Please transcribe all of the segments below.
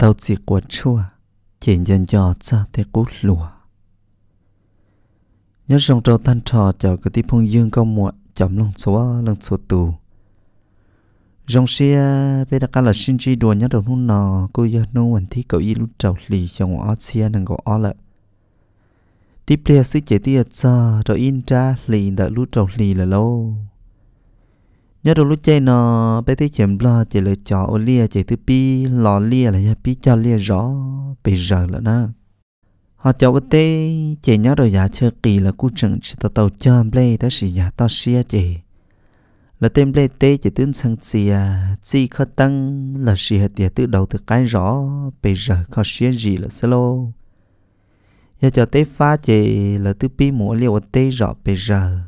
tao chỉ của chua, chỉ nhân cho cha thế cút lùa. Nhớ trong trâu tan trò cho cái tí phong dương câu muộn, chậm lông xóa lông xóa tù. Dòng xe về đặc là xin chi đùa nhớ đầu hôm nọ, cô giờ nô hoàn thi cậu y lúc trầu lì trong ó xe nâng có ó lợ tiếp theo sự chế tiệt cho, rồi in ra lì đã lúc trầu lì là lâu nhớ đầu lúc chơi nó bé thấy chém lo chỉ là chó ô lia chỉ thứ pi, lò lia là ya pi cho lia rõ bây giờ là nó họ cho bữa tê chỉ nhớ rồi giả chơi kỳ là cú trận chỉ tàu tàu cho play ta sĩ giả tao xia chỉ là tên play tê chỉ tướng sang xia à, chi khó tăng là xia tiệt dạ từ đầu từ cái rõ bây giờ khó xia gì là solo giờ dạ cho tê pha chỉ là thứ pi mua liều tê rõ bây giờ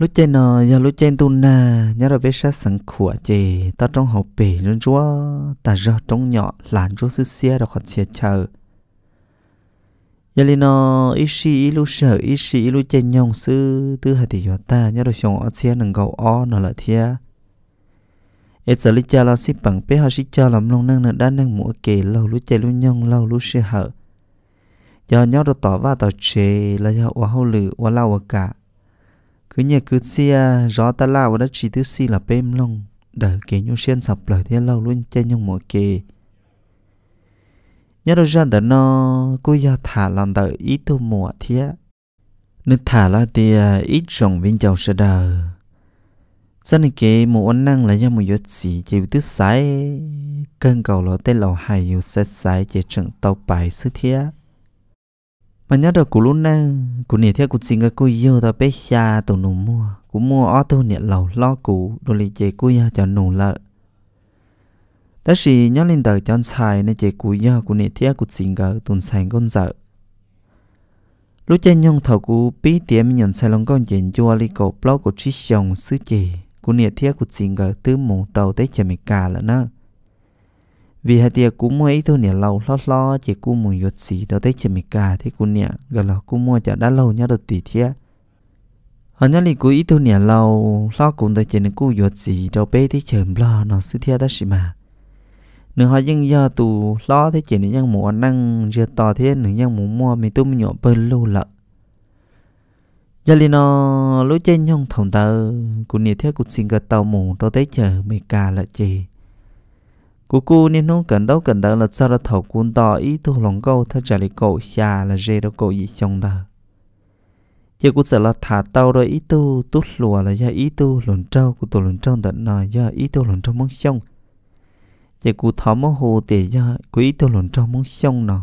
lúc trên nọ giờ lúc trên tu na nhớ là vết sát sẵn của chị. Ta trong học bể luôn, chúa. Ta giờ trong nhỏ làn chúa sư xe đã hoạt xe chờ. Giờ lên nọ ít xí ít lúc sợ ít xí ít lúc trên nhông sư tư hạt thì giờ ta, nhớ là xong ở xe nâng cầu o nọ là thia ít giờ li cha là xí bằng bé họ xí cha làm long năng nữa đã năng mũi kề lâu lúc chơi lúc nhông, lâu lúc xe hở. Giờ nhớ được tỏ và tỏ chế là giờ hoa hậu lử, hoa lao cả cứ nhớ cứ xia à, gió ta lao đó, chỉ thứ xi là bêm lông. Đỡ kể nhu xuyên sập lời thế lâu luôn chơi nhung mọi kề. Nhớ đâu ra đỡ nó, cô ya thả lòng đỡ ít tu mùa thế. Nước thả là thì ít trồng viên chầu sẽ đờ. Sau này cái một ăn năng là do một yếu chỉ chịu thứ sai cơn cầu lo tên lầu hay yếu sẽ sai chỉ trận tàu bài sư thế mà nhớ được của luôn nè của nè theo của xin cái cô yêu ta bé xa tổ nụ mua cụ mua ở tô nè lầu, lo cũ, đồ lì chế cô yêu cho nụ lợ. Đó là nhớ lên tờ cho xài nên chế cô yêu của nè theo của xin cái tuần sáng con dợ. Lúc trên nhông thầu cụ bí tiệm nhận sai lòng con chuyện chua lì cổ blog của trí xong sứ chị của nè theo của xin cái từ mù đầu tới chả mày cả là nữa vì hai tiệc cũng mua ít thôi nè, lâu lo lo chỉ cú mua yết xí đó tới chỉ mình cả thế cú nè gần là cú mua chả đã lâu nhá được tỷ thế họ nhớ lì cú ít thôi nè, lâu lo cũng tới chỉ nên cú yết xí đó bé thế chờ lo nó sư thế đó xí mà. Nếu họ dân giờ tù lo thế chỉ nên dân mua năng giờ to thế nếu dân mua mua mình tôi nhọ bên lâu lợ. Giờ lì nó lối trên nhông thòng tờ, cú nè thế cú xin cái tàu mù đó tới chờ mình cả là gì cú cú nên nó cần đâu cần đâu là sao đó thầu cuốn to, ý tu lòng câu thật trả lại cậu xa là dê đâu cậu gì chồng đó chứ cú sợ là thả tàu rồi, ý tu, tút lùa là do ý tu lồn trâu của tu lồn trâu tận nọ do ý tu lồn trâu mong xong chứ cú thọ mong hồ tệ do cú ý tu lồn trâu mong xong nọ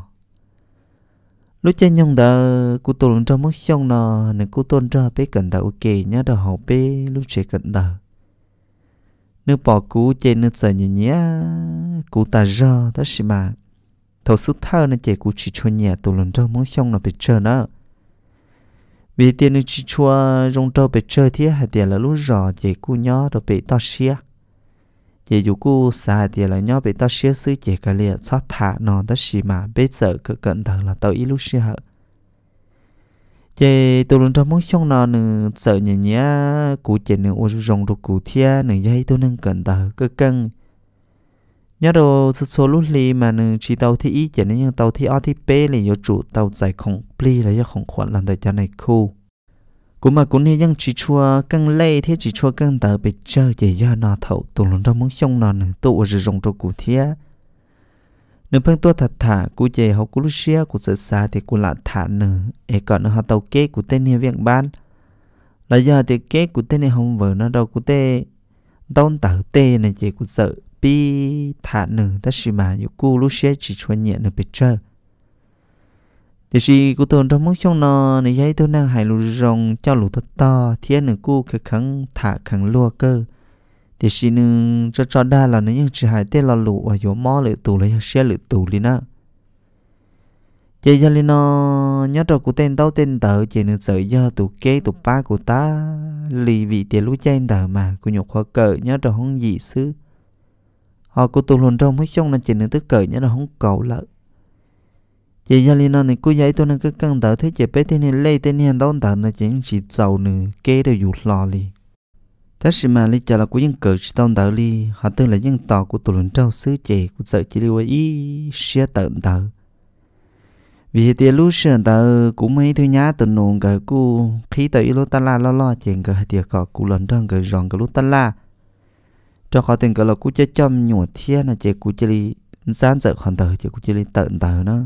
lúc chơi nhung đó cú tu lồn trâu mong xong nọ nên cú tôn ra bé cần đầu ok nhá đồ học bé lúc chơi cần đầu nếu bỏ cú chê nước sợ nhỉ nhé cú ta rơ, đó xí mà. Thầu sức thơ nên chê cú chỉ cho nhẹ tụ lần trâu muốn xong nó bị chờ nữa. Vì tiền nước chỉ cho rong trâu bị chơi thì hạt tiền là lúc rõ chê cú nhó rồi bị to xía. Chê dù cú xa tiền là nhó bị to xía xứ chê cái liệt sát thả nó, đó xí mà. Bây giờ cứ cẩn thận là tao ít lúc xí hở chế tôi luôn trong muốn xong nó nè, sợ nhỉ nhỉ cụ chế nè ô rồng đồ cụ thia nè, dây tôi nâng cẩn tờ cơ cân. Nhớ đồ số số lúc li mà nè chỉ tàu thì ý chế nè, nhưng tàu thì ở thì p là do chủ tàu giải không pli là do không khoản làm tại cho này khu. Cũng mà cũng nên chỉ chua cân lê, thế chỉ chua cân tờ bị chơi chế do nó thầu tôi luôn trong muốn xong nó nè, tôi ô rồng đồ cụ thia nếu phân tua thật thả cú chè học của lucia của sợ xa thì cú lạ thả nữ. E còn nó tàu kế của tên hiệp viện ban. Là giờ thì kế của tên này không vợ nó đâu cú tê. Đón tàu tê này chỉ của sợ bi thả nữ. Ta xì mà yêu cú lucia chỉ chuẩn nhẹ nữa bị chơi thì khi của tôi trong mức trong nó này giấy tôi đang hài lù rong cho lù thật to thiên nữ cô cái khẳng, thả khẳng lua cơ thì xin nương cho cho đa là nếu như chỉ hai tên là lụ ở chỗ mò lựu tù lấy xe lựu tù đi á. Chị gia linh nó nhớ trò của tên tao tên tờ chị nương sợ do tụ kế tụ ba của ta, lì vị tiền lũ trên tờ mà, của nhục họ cờ, nhớ trò không gì xứ. Họ của tụ luôn trong mấy chung là chị nương tức cờ, nhớ là không cầu lợ chị gia linh nó này cứ giấy tôi nên cứ căng tờ thế chị bé tên này lây tên này đón tờ là chị chỉ giàu nữa kế đều dù lò liền thế sự mà lý cho là của dân cử chỉ tông đạo li họ tên là dân tộc của tụi lần trâu xứ chè của sợ chỉ lưu ý xe tận tờ vì tiền lúc sườn tờ cũng mấy thứ nhá tận nôn cái cu khi tới lúc ta la lo lo chuyện cái tiền có cụ lần trâu cái rong cái lúc ta la. Cho họ tiền cái là cụ chơi chăm nhổ thiên là chè cụ chơi sáng giờ còn tờ chè cụ chơi tận tờ nữa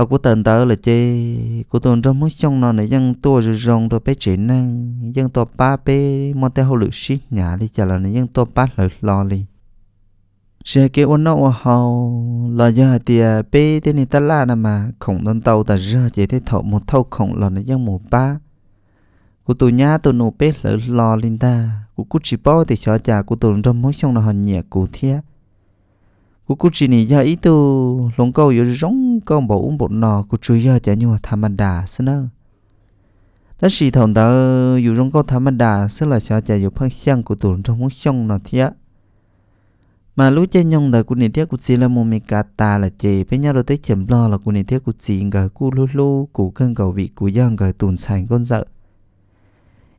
thọ của tận tớ là chê của tuần trong mức trong nó này dân tua rồi rong rồi bé trẻ năng dân tua ba bé mà theo hậu lực xí nhà đi, chả là này dân tua ba lợi lo đi. Sẽ kia ôn nó hậu là giờ thì bé thế này ta la nè mà. Khổng đơn tàu ta ra chỉ thế thọ một thâu khổng là này dân một ba. Của tụi nhà tụi nụ bé lỡ lo lên ta. Của cú chỉ bao thì cho chả, của tụi trong mức trong nó hình nhẹ cụ thiết cú cú chỉ này giờ ý tu lồng câu yếu giống con bảo uống bột nọ cú chú giờ chả như tham ăn đà xin ơ ta chỉ thằng ta yếu giống câu tham ăn đà xin là sao chả yếu phân xiang của tụi trong muốn xong nọ thiệt mà lúc chơi nhông đời của nền thiết của chị là một mình cả ta là chị với nhau đôi tay chấm lo là của nền thiết của chị ngờ cu lu lu của cơn cầu vị của giang ngờ tùn sành con sợ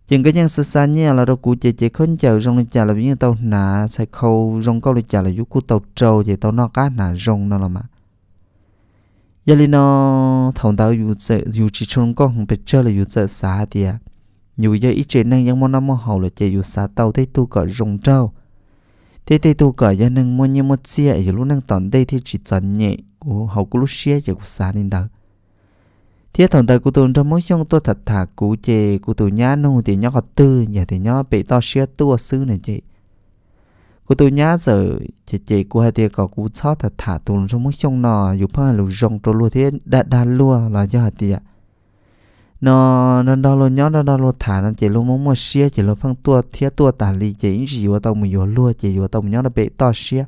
chừng cái nhân sự xa nhé, là đâu cụ chế chế khôn chờ rong lên chả là những tàu nà sai khâu, rong câu lên chả là giúp cụ tàu trâu chế tàu nó cá nà rong nó là mà. Giờ lên nó thằng tàu dù sợ, dù chỉ trông con không biết chơi là dù sợ xa thì à. Dù giờ ít chuyện này những món nó món hậu là chế dù xa tàu thấy tu cỡ rong trâu thế thế tu cỡ giờ năng mua nhiều một xe giờ lúc năng tận đây thì chỉ chọn nhẹ, của hậu của lúc xia giờ của xa nên đâu thiết thằng tài của tôi trong mỗi trong tôi thật thà cú chê của tôi nhá nu thì nhá có tư nhà thì nhá bị to xia tua xứ này chị. Của tôi nhá giờ chị chị của hai tia có cú chót thật thà tôi trong mỗi trong nọ dù pha lù rong trôi luôn thế đã đã luôn là do hai tia nó nó đó luôn nhớ nó đó luôn thả nó chỉ luôn muốn mua xe chỉ luôn phân tua thiết tua tả lì chỉ gì vào tàu mình vô lua chỉ vào tàu nhớ nó bị to xe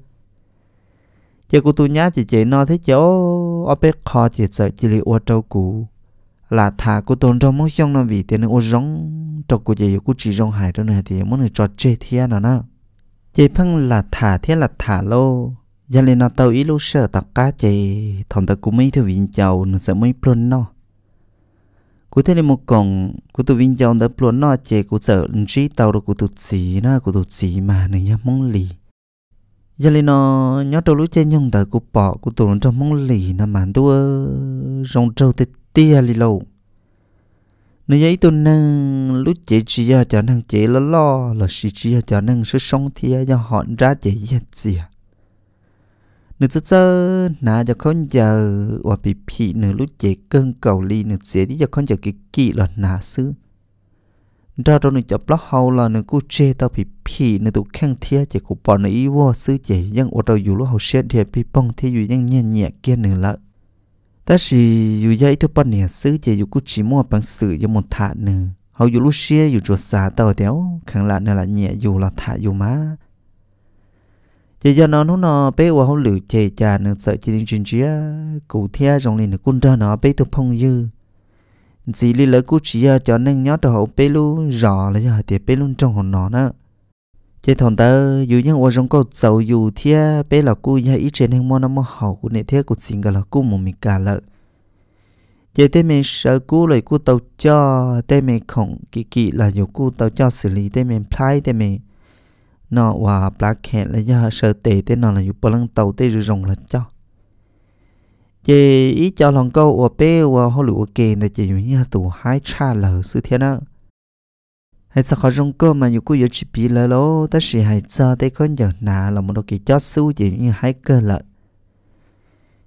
chỉ của tôi nhá chỉ chỉ nó thấy chỗ ở bên kho chỉ sợ chỉ lì ô trâu cũ là thà cô tôn trong mỗi trong nó vì tiền nó rong cho cô dạy cô chỉ rong hải trong này thì muốn người cho chơi thiên nó nó chị phăng là thà thế là thà lô. Giờ lên nó tàu ý lúc sợ tất cả chị thằng ta cũng mấy thứ viên chầu nó sẽ mấy plon nó. Cô thấy một con cô tụ viên chầu đã plon nó chị cô sợ chỉ tàu rồi cô tụ xì nó cô tụ xì mà này mong lì. Giờ lên nó nhớ đầu lúc chơi nhung tại cô bỏ cô tụ trong mong lì nó mà tôi rong trâu tết tia li lâu nó giấy tôi nâng, lúc chị chị giờ cho năng chị lo lo là chị chị giờ cho năng sẽ sống thia cho họ ra chị giờ chị nữ chơi chơi nà cho con giờ và bị phi nữ lúc chị cơn cầu ly nữ sẽ đi cho con giờ cái kỳ là nà xứ. Ra rồi nữ cho block hậu là nữ cú chê tao bị phi nữ tụ khang thia chị cũng bỏ nữ ý vô xứ chị nhưng ở đầu dù lúc hậu xét thì bị bông thì dù nhưng nhẹ nhẹ kia nữ lại ta chỉ dù dây thứ bao nè sư chỉ dù cứ chỉ mua bằng sự cho một thà nữa hầu dù lúc xưa dù chuột xả tàu đéo khẳng là này là nhẹ dù là thà dù má chỉ cho nó nó nó bé qua hậu lử chè chà nữa sợ chỉ đến chuyện chia cụ thea trong liền nữa quân ra nó bé tôi phong dư chỉ li lỡ cứ chỉ cho nên nhớ đồ hậu bé lu rõ là giờ thì bé luôn trong hồn nó nữa chị thằng ta dù những ở trong câu giàu dù thế bé là cô nhà ít trên hàng món nó hậu của nệ thế của xin là cô một mình cả lợ. Chỉ thế mình sợ cô lại cô tàu cho thế mình không kỳ kỳ là dù cô tàu cho xử lý thế mình play thế mình nó và black hat là do sợ tệ thế nó là dù bao lần tàu thế rồi rồng là cho. Chỉ ý cho lòng câu ở bé và họ lụa kề, là chỉ như tụ hai cha lờ sự thiên nào hay sao khó rong cơ mà nhiều cô yếu chỉ bị lỡ lỗ. Ta chỉ hay cho thấy con giờ nà là một đôi kỳ cho su chỉ như hai cơ lợ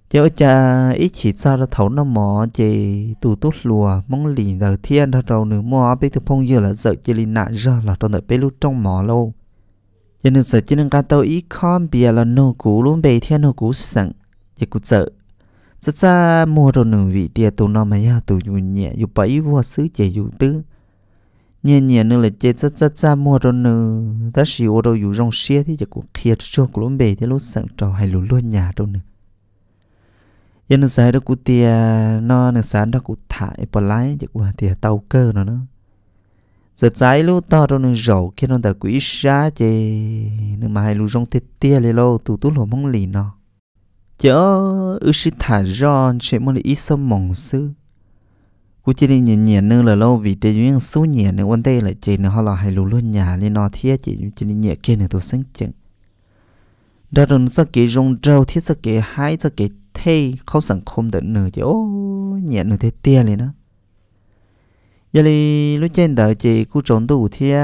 cho cha ít chỉ sao ra thấu nó mỏ chỉ tù tốt lùa, mong lì đầu thiên ra đầu nửa mò, biết được phong giờ là sợ chỉ lì nạ ra là trong đợi bé lúc trong mỏ lâu. Giờ nên sợ chỉ nên cả tàu ít con bia là nô cũ luôn bề thiên nô cũ sẵn. Giờ cú sợ. Rất xa mua đồ nửa vị tiệt tù nó mà ya tù nhẹ dù bảy vua sứ chỉ dù tứ nhẹ nhẹ nữa là chơi rất rất ra mua rồi nữa ta chỉ ô đâu อยู่ trong xe thì chỉ có kia cho của lũ bể thì lũ sẵn trò hay lũ luôn nhà đâu nữa giờ nó sai đó cụ tia nó nó sáng đó của thải bỏ lái chỉ của tia tàu cơ nó nữa giờ trái lũ to đâu nữa rầu khi nó đã quỷ xa chê nó mà hay lũ rong tết tia lê lô tụ tú lỗ mong lì nó chớ, ư sĩ thả ron sẽ lì ít sâm mỏng sư cú chỉ đi nhìn nhìn nữa là lâu vì thế những số nhìn nữa vấn đề là chị nữa họ là hay lù luôn nhà lên nó thiết chị chỉ đi nhẹ kia nữa, tôi sáng chừng. Đó rồi nó cái rong trâu thiết sẽ kể hai sẽ kể thay không sẵn không được nữa chứ? Ô nhẹ nữa thế tia lên đó giờ thì lúc trên đời chị cú trốn tù thia,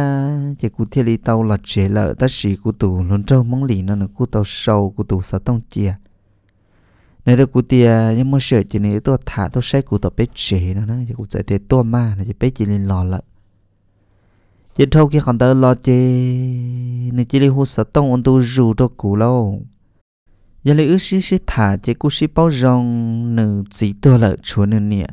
chị cú thia đi tàu là chế lợ ta sĩ cú tù luôn trâu mong lì nó là cú tàu sâu cú tù sợ tông chia nên là cụ tia, nhưng mà sợ chỉ nên tôi thả, tôi sẽ cụ tập bé chế nó nó chỉ cụ chạy thế tôi mà là chỉ bé chỉ lên lò lợ chỉ thâu kia còn tới lò chế nên chỉ li hút sợ tông ông tôi rủ tôi cụ lâu. Giờ lấy ước xí sĩ thả chỉ cụ xí bao rong nữ chỉ tôi lợ chúa nữ nè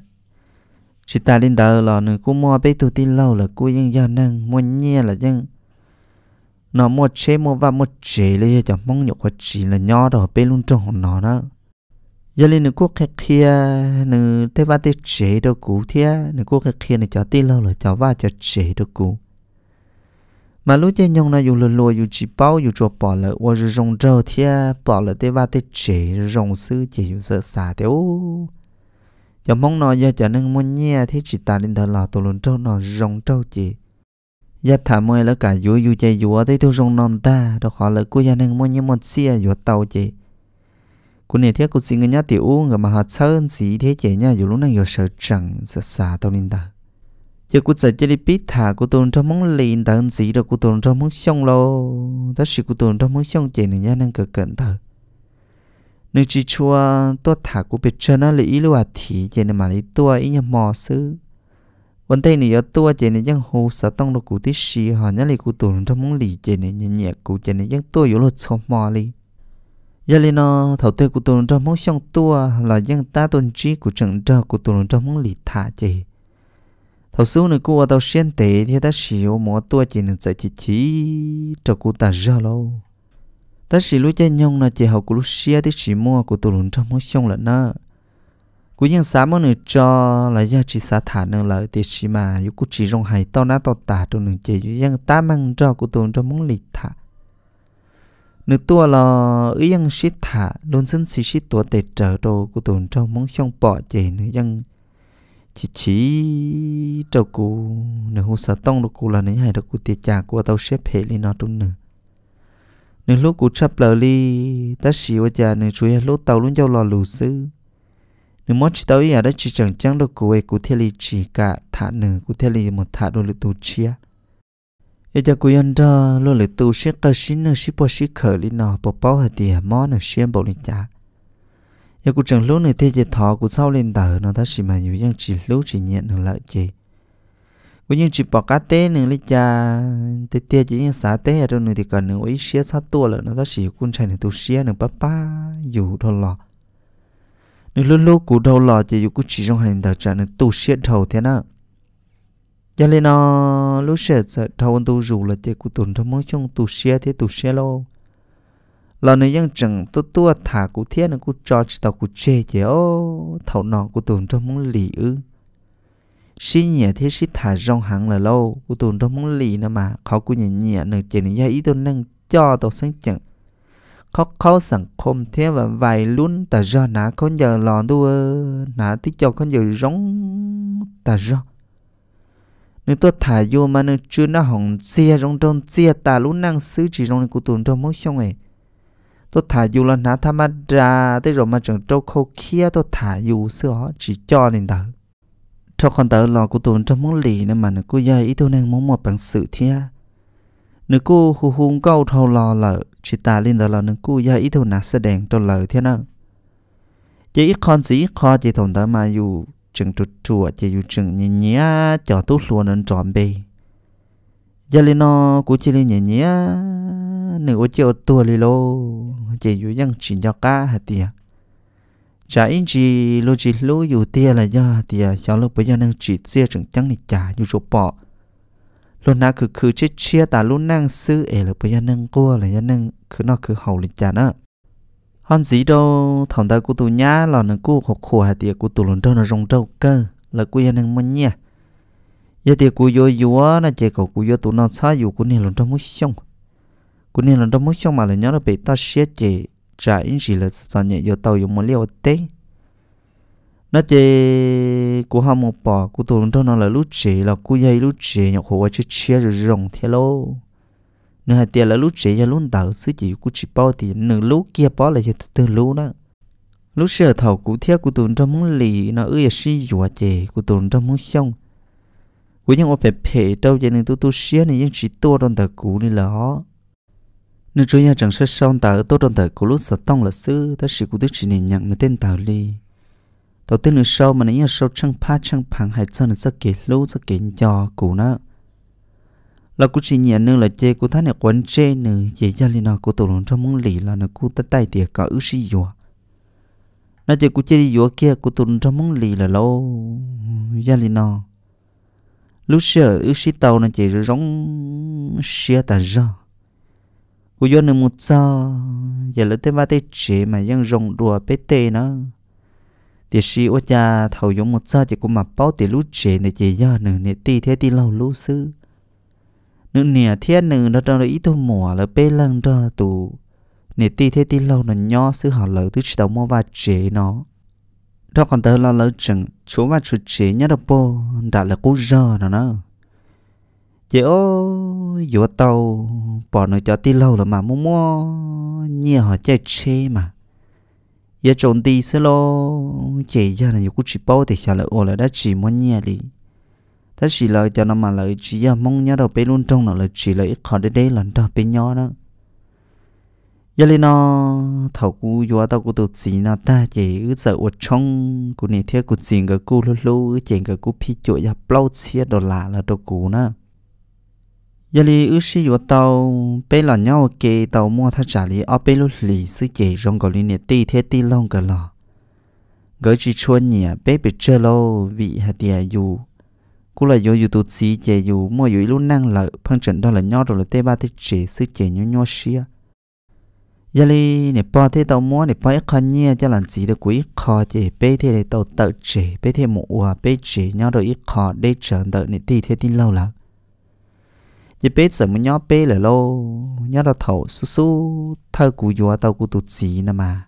chỉ ta lên đó lò nữ cụ mua bé tôi tin lâu là cụ yên giao năng mua nhẹ là dân. Nó mua chế, mua và mua chế, lấy cho mong nhục hoặc chỉ là nhỏ đó bé luôn trong nó đó giờ lên nữ quốc khách kia nữ thế ba thế chế đâu cũ thế nữ quốc khách kia nữ cho tin lâu rồi cho va cho chế đâu cũ. Mà lúc chơi nhông nó dùng lừa lừa dùng chỉ bao dùng cho bỏ lỡ và là rong trâu thế bỏ lỡ thế ba thế chế rong sư chế dùng sợ xả thế. Ô, cho mong nó giờ cho nên muốn nhẹ thế chỉ ta lên thờ lò tổ luôn trâu nó rong trâu chế giờ thả mồi là cả vui vui chơi ở đây tôi rong non ta, đó khó lỡ cô giờ nên muốn nhẹ một xia vui tàu chế cô này thế cô xin người nhá tiểu người mà họ sơn gì thế trẻ nha dù lúc này giờ sợ chẳng sợ xa tao lên ta. giờ cô sợ chơi biết thả cô tôi trong mong liền tận gì rồi cô tôi trong mong xong lâu, đó là cô tôi trong mong xong trẻ này nha nên cực cẩn thận nếu chỉ chua tôi thả cú biệt chân nó lý luôn à thì trẻ này mà lý tôi ý nhà mò sư vấn đề này ở tôi trẻ này chẳng hồ sợ tông được cụ tí xì họ nhá, lý cú tụ trong mong lì trẻ này nhẹ nhẹ cụ trẻ này chẳng tôi yếu luật xong mò lý giờ lên nó thầu tư của tôi trong mong xong tua, là dân ta tôn trí của trận trơ của tôi trong mong lì thả chị. Thầu số này của tao xuyên tế thì ta xỉu mò tua chỉ nên chạy chỉ chỉ cho cụ ta ra lâu. Ta chỉ lúc chơi nhông là chỉ học của lúc xia thì chỉ mua của tôi trong mong xong là nó cú nhân xã mỗi người cho là do chỉ xã thả năng lợi thì chỉ mà yếu cú chỉ rong hay tao ná tao tả tụi người chỉ dân ta mang cho của tôi trong mong lì thả. Nữ tua là ý yang shit thả luôn xin xí shit tua tệ trở đồ của tụi trong món xong bỏ chỉ nữ yang chỉ chỉ trâu cú nữ hồ xã tông được cú là nữ hay được cú tiệt trả của tao xếp hệ lên nó trong nữ nên lúc cụ chấp lờ li ta xì qua cha nên chú lúc tàu luôn giao lò lù sư nên mất chỉ tàu ý đó chỉ chẳng chẳng được cụ ấy cụ theo li chỉ cả thả nửa cụ theo li một thả đôi lực tù chia ấy cha cụ yên đó lô lực tù xí cơ xí nửa xí bò xí khởi li nọ bò bao hạt tiền mò nửa xuyên bộ li cha. Giờ cụ chẳng lúc nửa thế chỉ thọ cụ sau lên tờ nó ta xì mà nhiều dân chỉ lúc chỉ nhận nửa lợi gì cũng như chỉ bỏ cá té nữa lấy cha té té chỉ những xã té ở đâu nữa thì cần nữa ý xía sát tua là nó ta chỉ quân chạy nữa tu xía nữa bắp ba dù thôi lò nữa lúc lúc cụ đâu lò chỉ dù cụ chỉ trong hành đạo trả nữa tu xía đầu thế nào cho nên nó lúc sẽ sợ thâu tu rủ là chỉ của tuần trong mỗi chung tu xe thế, tu xe lâu. Là nơi dân chẳng tu tu à thả của thế nó của cho chỉ tàu của chê chế ô, thầu nọ của tuần trong mỗi lì ư. Xin nhẹ thế xin thả rong hẳn là lâu, của tuần trong mỗi lì nữa mà. Khó của nhẹ nhẹ nơi chơi này ý tôi nâng cho tàu sáng chẳng khó khó sẵn khom thế và vài luôn ta do nã con giờ lò đua nã tí cho con giờ rong ta do nếu tôi thả vô mà nếu chưa nó hỏng xe trong trong xe ta lúc năng xứ chỉ trong của tuần trong mỗi xong ấy tôi thả vô là nà tham ra, tới rồi mà chẳng trâu khâu kia tôi thả vô xưa chỉ cho nên ta cho con tớ lò của tuần trong mỗi lì nên mà nó cô dây ý tôi nên muốn một bằng sự thia nếu cô hù hùng câu thâu lò lợ, chỉ ta lên đó là nếu cô dây ý tôi nã sẽ đèn cho lợ thế nào chỉ ít con, chỉ ít khó chỉ thằng tớ mà dù chừng trụ trụ chỉ dù chừng nhẹ nhẹ, cho tốt luôn nên tròn bề. Giờ lên nó cũng chỉ lên nhẹ nhẹ nếu chiều tua lì lô, chỉ dù dân chỉ cho cá hạt tiền chả in chỉ lô chỉ lô dù tia là do thì cháu lúc bây giờ năng chỉ chia chừng chẳng này chả dù chỗ bỏ. Luôn nãy cứ cứ chết chia ta luôn năng sư ấy là bây giờ năng qua là giờ năng cứ nó cứ hậu lịch chả nữa hòn gì đâu, thằng ta của tụi nhá là nó của học khổ hạt tiệt của tụi luôn đâu nó rong trâu cơ, là của yên năng mình nhá giờ tiệt của vô vô nó chỉ cầu của vô tụi nó xa dù của này luôn trong mũi xong. Của này luôn trong mũi xong mà là nhớ là bị ta xé chỉ trả in gì là sao nhẹ vô tàu dùng một liều tế nó chế của họ một bỏ của tụi nó là lúc chế là của dây lúc chế nhọc hồ chứ chia rồi rồng thế lô nửa hai tiền là lúc chế ra luôn tàu sứ chỉ của chỉ bao thì nửa lúc kia bao là từ từ lúc đó. Lúc sửa thầu cụ thiết của tụi trong muốn lì, nó ơi suy dọa chè của tụi trong muốn xong của những ông phải phê đâu cho nên tôi tôi xía này những chỉ tua trong tờ cũ này là họ nếu chúng ta chẳng sẽ xong, tờ tôi trong tờ cũ lúc sợ tông là sư ta chỉ của tôi chỉ nên nhận nó tên tàu lì. Đầu tiên là sau mà nếu sau chẳng phá chẳng phẳng hay chân là sẽ kể lâu sẽ kể cho cũ nữa là cú chỉ nhận nữa là chê cú thái này quấn chê nữa chỉ gia linh nào của tổ lồng trong mông lì là nó cú tay tay tiệt cả ước sĩ dùa. Nó chỉ cú chê đi dùa kia của tổ lồng trong mông lì là lâu. Gia linh nào lúc xưa ước sĩ tàu nó chỉ giống xia ta ra cú do nữa một sao giờ là tên ba tê chế mà vẫn rong đùa bé tê nữa thì sĩ ô cha thầu giống một sao chỉ cú mà bao tiền lúc chế này chỉ do nữa này ti thế ti lâu lúc xưa nữa nè thiên nữ đó trong ít thôi mùa là bê lần đó tụ nè ti thế ti lâu là nho sư họ lỡ từ đầu mua và chế nó. Đó còn tớ là lỡ chừng chú mà chú chế nhá đâu bô đã là cú giờ nó nó, chế ô dùa tàu bỏ nó cho ti lâu là mà mua mua nhiều họ chơi chế mà. Giờ trộn đi xí lô chế giờ là cũng chỉ bao thì xả lại ô là đã chỉ mua nhẹ đi à ta chỉ lời cho nó mà lời chỉ giờ mong nhớ đầu bé luôn trong nó là chỉ, lời khó để đây lần đó bé nhỏ đó. Giờ lên nó thầu cú vua tao cú tụt gì nó ta chỉ ứ sợ ở trong cú này theo cú chuyện cái cú lâu lâu chuyện cái cú phi chỗ ya à, bao chia đồ lạ là đồ cú nữa giờ li ước sĩ của tao bé là nhau kê tao mua thắt trả li ở bé luôn lì sư chỉ trong cái li này tì thế tì long cái lò. Gửi chỉ chuan nhỉ à, bé bị chơi lâu vì hạt địa dù cú là dù youtube tụt xí dù mua dù lúc năng lợi, phân trận đó là nhau rồi là tê ba tê chỉ sư chị nhau nhau xia giờ li nè ba thế tàu mua nè ba ít khăn nhia cho làm gì được quý khó chị bê thế để tàu tự chỉ bê thế mũ hòa bê chỉ nhau rồi ít khó để chờ đợi nè tì thế tin lâu lắm. Giờ biết sợ muốn nhau bê là lâu nhau đầu thầu su su thơ cú dùa tàu cú tụt chỉ nè mà.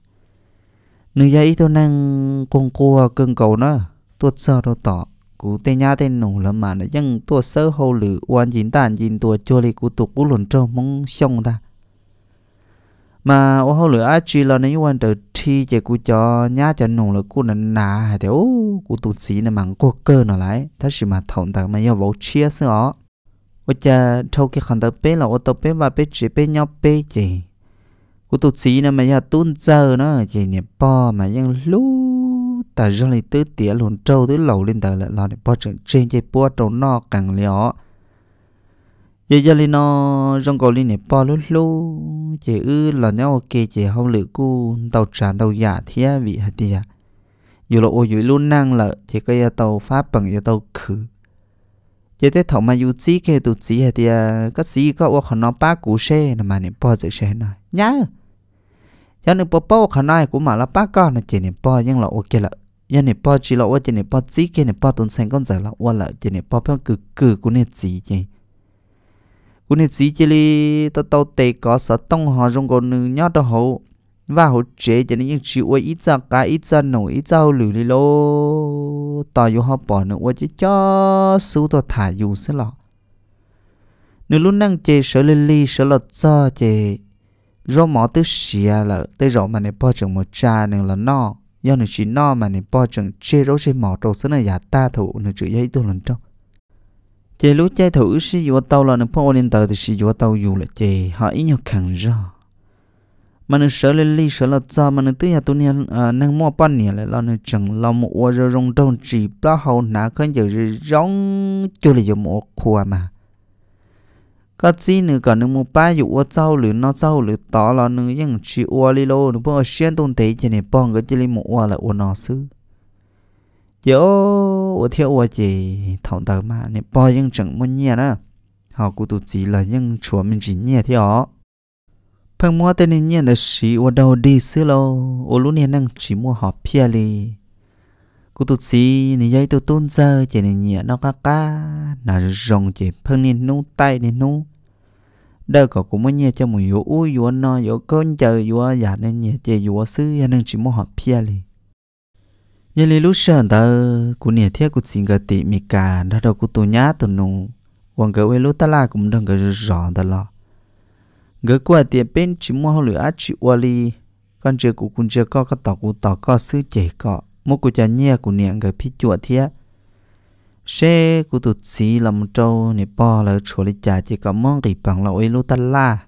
Nữ giấy tôi năng con cua, cưng cầu nó, tuột sợ đâu tỏ cú tên nhà tên nổ lắm mà nó dân tua sơ hầu lử, oan chín tàn chín tua cho li cú tục cú lồn trâu mong xong ta. Mà ô hầu lử á chi là nếu oan trở thi chỉ cú cho nhà cho nổ là cú nè nà hay thế ô cú tụt xí nè mà cô cơ nó lại thật sự mà thòng ta mà yêu bầu chia sữa ô cha thâu cái khăn tập bé là ô tập bé và bé chỉ bé nhau bé chỉ cú tụt xí nè mà ya tuôn giờ nó chỉ nè po lúc ta do này tứ tía luôn trâu tứ lẩu lên tờ lại lo để bao trận trên chơi bua trâu no càng liỏ giờ giờ lên nó trong cổ lên này bao lú lú. Chỉ ư là nhau ok chỉ không lựa cu, tàu tràn tàu giả thía vị hạt tía? Dù là ô dù luôn năng lợi thì cái à tàu pháp bằng tàu khử. Giờ thế thầu mà yêu chỉ cái tụ chỉ thì có gì có ô khả nó ba cú xe mà niệm bao giờ xe này nhá! Giờ niệm bao bao khả năng của mà là ba con là chỉ niệm bao nhưng là ok là giờ niệm bao chỉ là ô chỉ niệm bao chỉ cái niệm bao tuần sen con giờ là ô là chỉ niệm bao bao cứ cứ của niệm chỉ chứ của niệm chỉ chỉ li tao tao tệ có sợ tông họ trong con nữ nhớ tao hậu và hỗ trợ cho nên chịu ơi ít ra cả ít ra nổi ít ra lử đi lô tao yêu họ bỏ nữa ơi chứ cho số tao thả dù sẽ lọ nếu lúc năng chê sợ lên ly sợ là cho chê rồi mỏ tới xìa là tới rồi mà này bỏ chừng một cha nên là no. Do này chỉ no mà này bỏ chừng chê rồi chê mỏ trâu sẽ này giả ta thủ này chữ giấy tôi lần trong chê lúc chê thủ sĩ dụ tao là này bỏ lên tờ thì sĩ dụ tao dù là chê, họ ý nhau khẳng rõ mà nó sợ lên ly sợ là cha mà nó tới tụi này năng mua bán nhiêu là nó chẳng là một ô rồi rong trông chỉ bao hậu nã có giờ rồi rong cho là giờ một khoa mà. có gì nữa còn nó mua ba dụ ô trâu lửa nó trâu lửa tỏ là nó ยัง chỉ ô li lô nó bao xuyên tôn tế cho này bao cái chỉ li một ô là ô nó sư giờ ô theo ô chỉ thằng tờ mà này bao ยัง chẳng muốn nhẹ đó họ cũng tụt chỉ là ยัง chúa mình chỉ nhẹ theo phăng mua tên nên nhận được sĩ ở đầu đi xưa lâu ở lúc này năng chỉ mua họp pia li cô tụt xí này dây tôi tôn giờ chỉ nên nhẹ nó cá cá là rong chỉ phăng nên nung tay nên nung đâu có cũng mới nhẹ cho một yếu u yếu no yếu con chờ yếu giả nên nhẹ chỉ yếu sư ya nên chỉ muốn học pia li ya li lúc sợ đó cú nhẹ thiết cú xin cái tị mi cả đó đâu cú tu nhá tu nụ hoàng cái lúc ta la cũng đang cái rõ đó lo cái qua tiền bên chỉ muốn học lửa ác chịu li con chơi cú cũng chơi có cái tàu cú tàu có, sư chế có một cú cha nhẹ cú nhẹ cái phi chuột thiết xe của tụt xí làm trâu nè bò là chỗ lý trả chỉ có mong gì bằng là ôi lô ta la.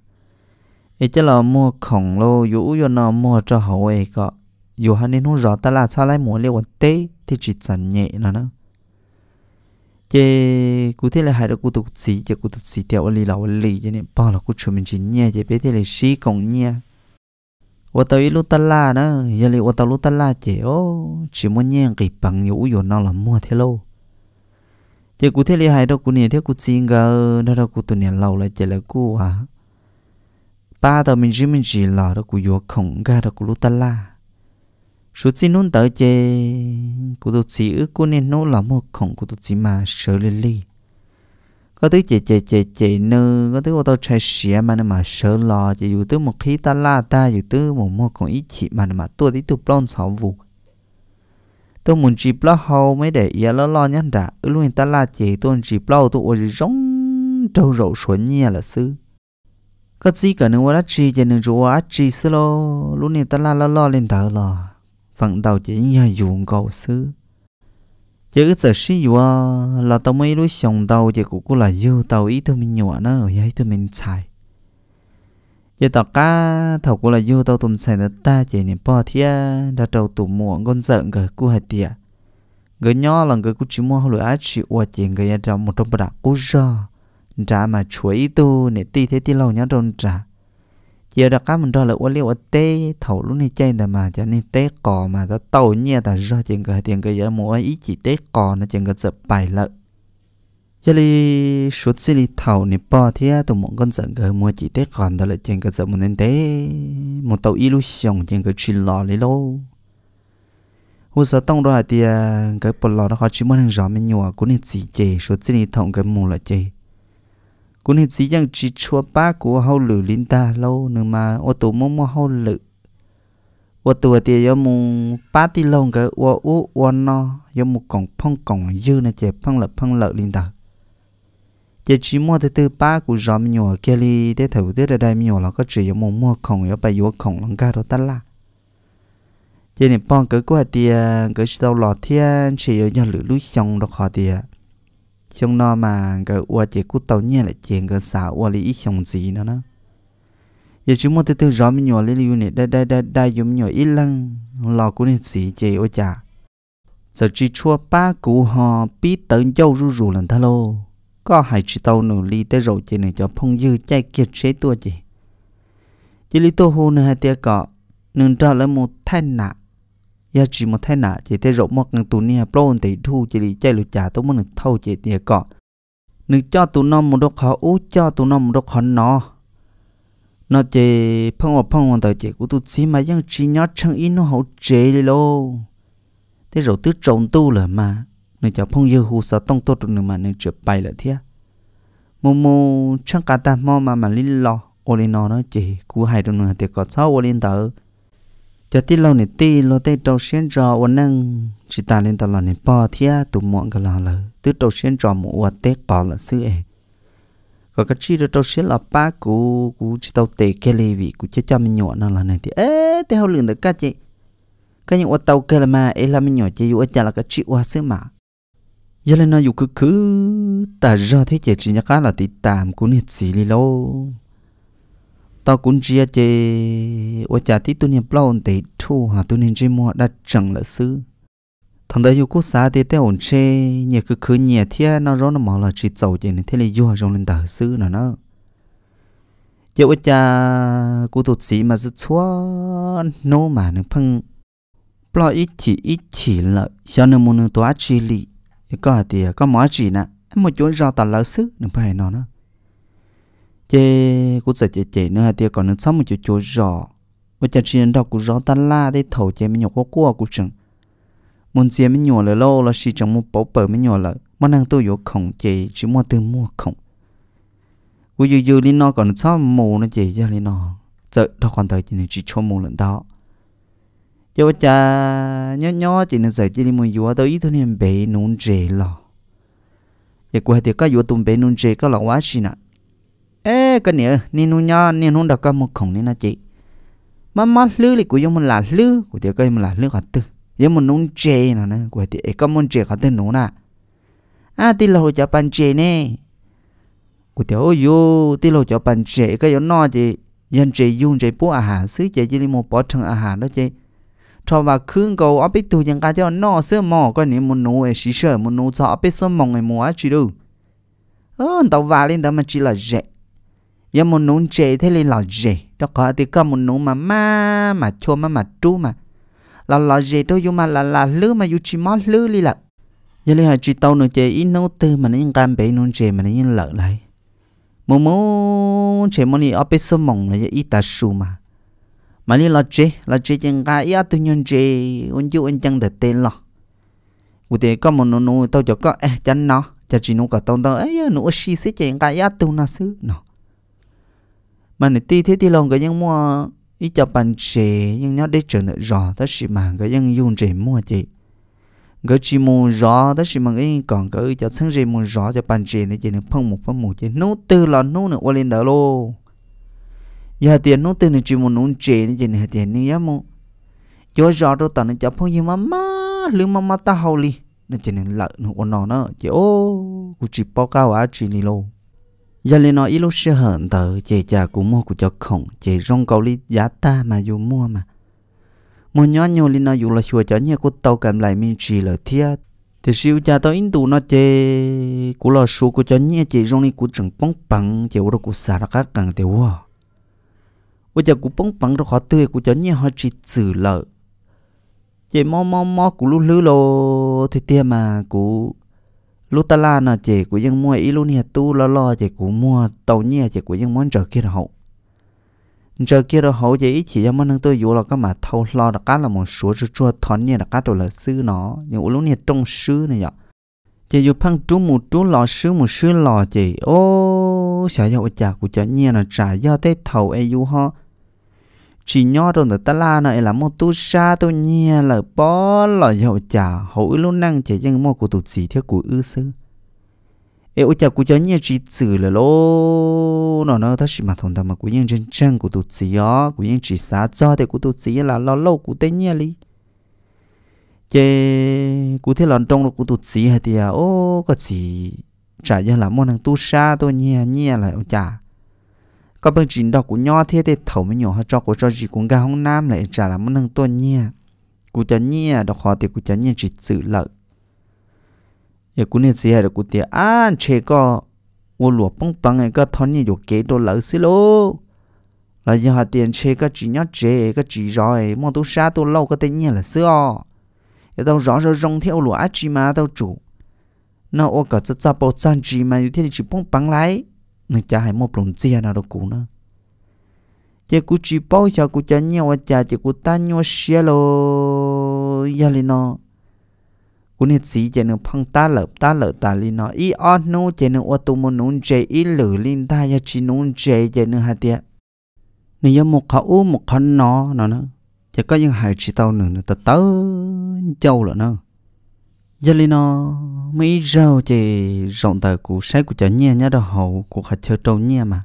Ấy chứ là mua khổng lô dũ cho nó mua cho hậu ấy có, dù hắn nên hút rõ ta là sao lại muốn liệu quần tế, thì chỉ chẳng nhẹ là nó chế cụ thế là hai đứa cụ tụt xí chế cụ tụt xí theo lì là lì cho nên bò là cụ chủ mình chỉ nhẹ chế bé thế là xí còn nhẹ. Ô tàu ít lúc ta la nó giờ lì ô tao lúc ta la chế ô, chỉ muốn nhẹ kỳ bằng dũ cho nó là mua thế lâu chế cụ thế li hay đâu cụ nè, thế cụ xin gờ đó đâu cụ tụi nè lâu lại chỉ là cụ à ba tao mình chỉ mình chỉ là đó cụ vô khổng ga đó cụ lú ta la. Số xin nôn tới chế cụ tụi chỉ ước cụ nè nô là một khổng, cụ tụi chỉ mà sợ li li. Có thứ chế chế chế chế nơ, có thứ ô tô chạy xe mà nó mà sợ lo chỉ dù thứ một khi ta la ta, dù thứ một một khổng ít chỉ mà nó mà tôi đi tụi plon sáu vụ tôi muốn chỉ bao hậu mới để ý lo lo nhăn đã. Ừ luôn ta là chỉ tôi chỉ bao tôi ở giống trâu rậu xuân nhẹ là sư có gì cả nữa đã chỉ cho nên chúa, á chỉ sư lo lúc này ta là lo lo lên tờ lo phần đầu chỉ nhà dùng cầu sư chứ giờ sĩ vừa à, là tao mấy lúc xong đầu chỉ cũng là yêu tao ý tôi mình nhỏ nó ở ấy tôi mình xài giờ tao cá thầu của là vô tao tụm xài nó ta chỉ niệm bỏ thia đã đầu tụm muộn con giận cái cú hạt tiệt người nhỏ là người cú chỉ mua hồi ai chịu qua chuyện người trong một trong bạc cú do trả mà chuối tu nè ti thế ti lâu nhá trong trả. Giờ đã cá mình đó là liêu liệu tê, thầu lúc này chơi là mà, cho nên tê cò mà ta tàu nhẹ ta ra chuyện cái tiền gửi ra mua ý chỉ tê cò, nó chuyện gửi sợ bài lợi giờ li suốt xí li thầu nè bò thì tụi mọi con giận cái mua chỉ tết còn đó là chuyện cái giận một nên tế một tàu illusion chuyện cái chuyện lò lấy lô. Hồ sơ tông đó thì cái bộ lò đó họ chỉ muốn hàng rõ mình nhỏ cũng nên chỉ chế suốt xí li thầu cái mua là chế cũng nên chỉ rằng chỉ chua ba của hậu lử linh ta lâu nhưng mà ô tô mua mua hậu lử. Ô tô thì giờ mua ba tí lông cái ô ô ô nó giờ mua còng phong còng dư này chế phong lợi phong lợi linh ta giờ chỉ mua từ từ ba của rõ mình nhỏ kia đi, để thử để đây mình nhỏ là có chỉ một mua khổng ở bài vô khổng lắm cả đó ta là giờ này, bọn cứ qua tiền à, cứ sau lọ thiên à, chỉ có nhà lữ lúa xong đó khó tiền xong nó mà cái qua chỉ cụ tàu nhẹ lại chuyện cái xã ua lý xong gì nữa nó giờ chỉ mua từ từ rõ mình nhỏ lên lưu này đây đây đây đây dùng nhỏ ít lăng, lò cũng nên xỉ chỉ ô chả giờ chỉ chua ba cụ họ biết tận châu ru ru lần thà lô có hai chị tàu nổ li tới rồi chị nè cho phong dư chạy kiệt chế tua chị. Chị li tô hôn nè hai tia cọ, nương cho lấy một thanh nạ. Ya chỉ một thanh nạ, chị tới rồi một ngàn nè nia plon tỷ thu, chị li chạy lụt trả tôi muốn thâu chị tia cọ. Nương cho tụ nó một đốc khó, ú cho tụ nó một đốc khó nó. Nó chị phong vào phong vào tới chị của tụ chỉ mà dân chỉ nhớ chân y nó hậu chế đi lô. Thế rồi tứ trồng tu là mà nên cho phong yêu hù sơ tông tốt được mà nên chụp bay lại thế. Mô mô chẳng cả ta mò mà mà linh lo ô lên nó nó chỉ cú hai đồng nữa thì có sao, ô lên tờ cho tí lâu này tí lâu tê trâu xuyên trò ô năng chỉ ta lên tờ là này bỏ thế tụ muộn cái là lờ. Tứ trâu xuyên trò một ô tê có là sư ế có cái chi đó trâu xuyên là ba cú cú chỉ tàu tê cái lê vị, cú chết cho mình nhọ nó là này thì ế tê hậu lượng được cái chị. Cái những ô tàu cái là mà ế là mình nhỏ chỉ ô chả là cái chị ô sư mà giờ lên nó dù cứ cứ ta ra thế chị chỉ nhắc là tí tạm cũng hết gì đi lâu tao cũng chia chị, ở nhà tí tu niệm bao để thu hà tu niệm chỉ mua đã chẳng là sư thằng đấy dù cứ xa thì tao ổn chê nhờ cứ cứ nhẹ thế nó rõ nó mỏ là chỉ giàu chỉ nên thế là vô trong lên tờ sư nữa nó. Giờ ở nhà cô tụt sĩ mà rất chúa nô mà nó phăng. Bao ít chỉ ít chỉ là cho nên muốn nó chỉ lý có thì có mỏ gì nè. Một chỗ rau tàu lỡ xứ, đừng phải nó nữa. Chê cũng sẽ chê chê nữa, thì còn nữa sống một chỗ chỗ rau và chả chỉ đó cũng rau ta la để thầu chê mình nhổ qua qua cũng chừng muốn chê mình nhổ lại lâu là chỉ trong một bảo bờ mình nhổ lại mà năng tôi yếu khổng chê, chỉ mua từ mua khổng. Cũng dư dư lên nó còn sống mù nó chê ra lên nó giờ đâu còn thời chỉ chỉ cho mù lần đó cho cha nhỏ nhỏ chỉ nên dạy chỉ đi mua dùa đâu ít thôi nên bé nôn trẻ lò. Giờ qua thì các dùa tụm bé nôn trẻ các là quá xí nè. Ê, cái này nên nôn nhỏ nên nôn đặc cái một khổng nên là chị. Mà mà lư thì của giống mình là lư của thì cái mình là lư cả tư. Giống mình nôn trẻ nè nè, của thì cái mình trẻ cả tư nôn à à là lâu cho pan trẻ nè. Của thì ôi yo thì lâu cho pan trẻ cái giống nó chị. Dân trẻ dùng trẻ bố à hà, xứ trẻ chỉ đi mua bỏ thằng à hà đó chị cho bà khương cầu ở bên tu những cái cho nó sơ mò cái này muốn nấu ấy xí sợ muốn nấu cho ở bên sớm mong ấy mua chỉ đâu ơ tàu vào lên đó mà chỉ là dễ giờ muốn nấu dễ thế lên là dễ đó có thì có muốn nấu mà ma mà chua mà mà tru mà. Là là dễ đâu nhưng mà là là lư mà dù chỉ mót lư đi là. Giờ lên hai chỉ tàu nữa chơi ít nấu từ mà nó những cam bể nấu dễ mà nó những lợn lại. Muốn muốn chơi món này ở bên sớm mong là ít ta su mà mà li lo chế lo chế chẳng cả ý tu nhân chế ôn chú ôn chẳng được tên lo. Cụ thể có một nụ nô tao cho có eh chân nó cho chỉ nụ cả tao tao, ấy, nụ xí xí chẳng cả ý tu na xứ, nó. Mà này ti thế ti lòng cái những mua ý cho bàn chế nhưng nhớ để chờ nữa rõ đó là mà cái những dùng chế mua chế cái chỉ mua rõ đó là mà cái còn cái cho sáng chế mua rõ cho bàn chế này chỉ được phong một phong một chế nụ tư là nụ nữa qua lên đó luôn giờ tiền nó tiền chỉ muốn nón chế này chỉ này tiền này á mo cho giờ đâu tao nó chấp phong gì mà má lương mà mà ta hầu li nên chỉ nên lợi nó còn nó nó chỉ ô cụ chỉ bao cao á chỉ li lô giờ lên nó ít lúc sẽ hận tờ chỉ cha cũng mua của cho khổng chỉ rong cầu li giá ta mà dù mua mà một nhỏ nhiều li nó dù là chùa cho nhẹ cụ tao cầm lại mình chỉ là thiệt thì siêu cha tao in tù nó chế cú là số của cho nhẹ chỉ rong đi cú chẳng bóng bằng chỉ ô cú xả ra các càng tiêu hoa bây giờ cũng bóng bằng rồi họ tươi của cho nhẹ họ chỉ xử lợ chị mò mò mò của lú lú lô thì tia mà của lú ta la nè chị của dân mua ý luôn nè tu lo lo chị của mua tàu nhẹ chị của dân muốn chờ kia hậu. Chờ kia rồi hậu chị chỉ cho món năng tôi dù là các mà thâu lo là cá là một số chua chua thon nhẹ là cá đồ là sư nó nhưng lu nè trong sư này vậy. Chị dù phăng trú một trú lò sư một sư lò chị ô, sợ ở chả của cho nhẹ là trả do tết thầu ai du ho chỉ nhỏ rồi người ta la này là một tu sa tu nhia à, là bó là dầu chả hữu luôn năng chỉ dân mua của tụt gì theo của ư sư. Ê chả của cho nhia chỉ xử là lô nó nó ta chỉ mà thằng ta mà của những chân chân của tụt gì đó của những chỉ xá cho thì của tụt gì là lo lâu của tên nhia li chê của thế lần trong của tụt gì hay thì ô, có gì trả ra là mua năng tu sa tu nhia à, nhia là chả có bên chính đó của nhỏ thế để thầu mới nhỏ họ cho của cho gì cũng ga hông nam lại trả là muốn nâng tuần nha. Cụ cho nhia đó họ thì cụ cho nhia chỉ sự lợi. Giờ cụ nên gì là cụ tiền an chế có ô lúa bông bông ấy, có thon nhia kế đồ lợi xí lô là giờ họ tiền chế có chỉ nhớ chế có chỉ rồi mong tôi xa tôi lâu có tên nhia là xưa giờ đâu rõ rồi rong theo lúa chỉ mà đâu chủ nó ô cả chất rất bao chân chỉ mà, như thế thì chỉ bông bông lại nó cha hay một lòng chia nào đó cũ nữa chỉ cú chỉ bao giờ cú cha nhiều cha chỉ cú ta nhiều xia lo ya li nó cú nên chỉ chỉ nó phăng ta lợp ta lợp ta li nó ý on nô chỉ nó ô tô một nón chế ý lử linh ta ya chỉ nón chế chỉ nó hạt tiệt nó ya một khẩu u một khăn nó nó nó chỉ có những hai chỉ tao nữa ta tớ châu là nó giờ li nó mấy rau thì rộng tờ của sái của chợ nhẹ nhá đồ hậu của khách chơi trâu nhẹ mà.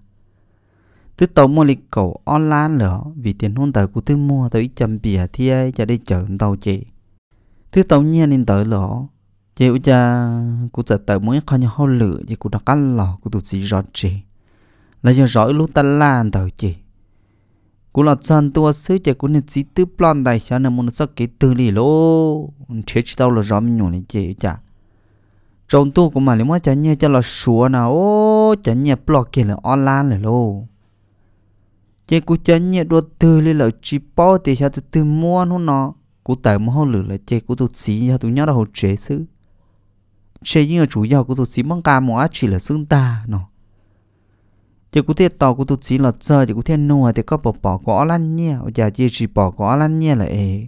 Tứ tàu mua lịch cầu online lửa vì tiền hôn tờ của tứ mua tới trăm bìa thì ai cho đi chợ tàu chị. Tứ tàu nhẹ nên tờ lửa chè u cha, của chợ tờ mỗi con nhau lửa chè của đặc ăn lò của tụt gì rõ chị. Là giờ rõ lúc ta lan tờ chị cú là chân tua sứ chạy cú nên chỉ tư plan đại cho nên muốn sắc cái tư lì lô. Chết chỉ tao là rõ mình nhổ lên chị chả. Trong tu của mà nếu mà chả nhẹ cho là sủa nào. Ô, chả nhẹ block kia là online này lô. Chị cú chả nhẹ đua tư lì là chỉ bao thì sao từ từ mua nó nó cú tại mà họ lừa là chị cú tụt xí ra tụi nhớ là hồ chế sứ chế nhưng mà chủ yếu cú tụt xí mong ca mua chỉ là xương ta nó chỉ có thể tàu của tôi chỉ là chơi chỉ có thể nuôi thì có bỏ bỏ có lăn nhẹ ở nhà chỉ chỉ bỏ có lăn nhẹ là ấy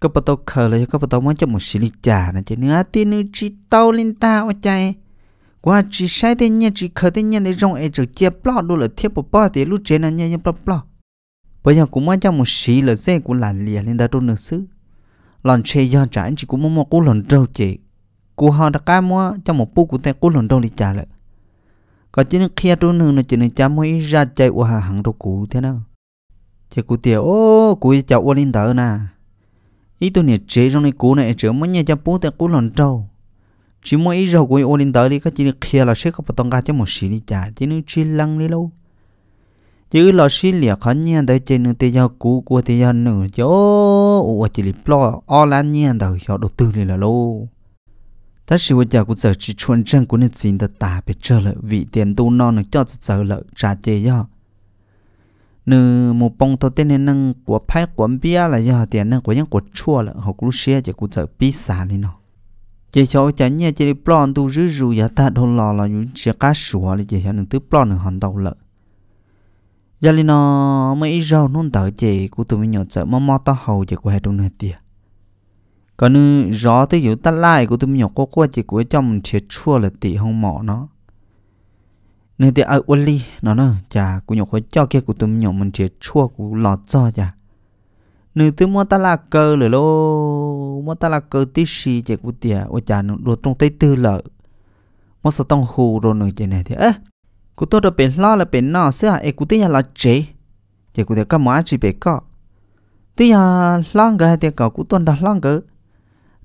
có bắt đầu khờ là có bắt đầu muốn cho một xí lịch trà này chỉ nữa tin nữa chỉ tàu lên ta ở nhà qua chỉ sai thế nhẹ chỉ khờ thế nhẹ để rong ê chỉ chia plot luôn là thiết bỏ bỏ thì lúc trên là nhẹ nhẹ plot plot bây giờ cũng muốn cho một xí là dễ cũng là lìa lên đó đâu nữa xứ. Lần chơi do trả chỉ cũng muốn một cú lần trâu chị. Cú họ đã cá mua, cho một bút của tay cú lần trâu đi trả lại có chỉ nên kia đâu nữa là chỉ nên chăm mới ra chạy qua hàng đâu cũ thế nào. Chỉ cũ tiệt ô cũ chào qua linh đó nè. Ý tôi nè, chế trong này cũ này chỉ mới nhà cha bút tay cũ lần trâu. Chỉ mỗi ý rồi của ô linh đó đi, có chỉ kia là sẽ có bắt tông cá cho một xí đi trả chỉ nên chi lăng đi lâu. Chứ là xí lìa khó nhiên chơi trên nửa giao cũ của tiền nửa chỗ ô chỉ lì plo, o lan nhiên đầu họ đầu tư này là lâu ta chỉ vừa giờ cũng giờ chỉ chuẩn chân của nên xin được ta bị trở lại vị tiền tu non được cho giờ lợi trả chế do nữ một bông thôi tên nên năng của phái của bia là do tiền năng của những của chua là học lúc xe chỉ cũng giờ bí xả đi nó chỉ cho chả nhẹ chỉ plon tu rứ rù ya ta đâu lo là những chiếc cá sủa là chỉ cho nên tứ plon được hoàn đầu lợi. Giờ li nó mấy rau nôn tờ chỉ của tụi mình nhỏ sợ mò mò to hầu chỉ của hai đồng này tiền còn nữ gió tới dụ ta lại của tụi mình nhỏ có qua chị của trong thiệt chua là tỷ không mỏ nó. Nên thì à, ở ly, nó nó chả của nhỏ khói cho kia của tụi mình nhỏ mình thiệt chua của lọt cho chả nữ tới mua ta là cơ rồi lô, mua ta là cơ tí xì chị của tiệt ôi chả nó đồ trong tay tư lợ. Mua sao tông hù rồi nữa chị này thì ế của tôi đã bị lo là bị nọ xưa ai của tiếc là chế chỉ của tiếc có món chỉ bị có. Nhà lo cái thì có của tôi đã lo cái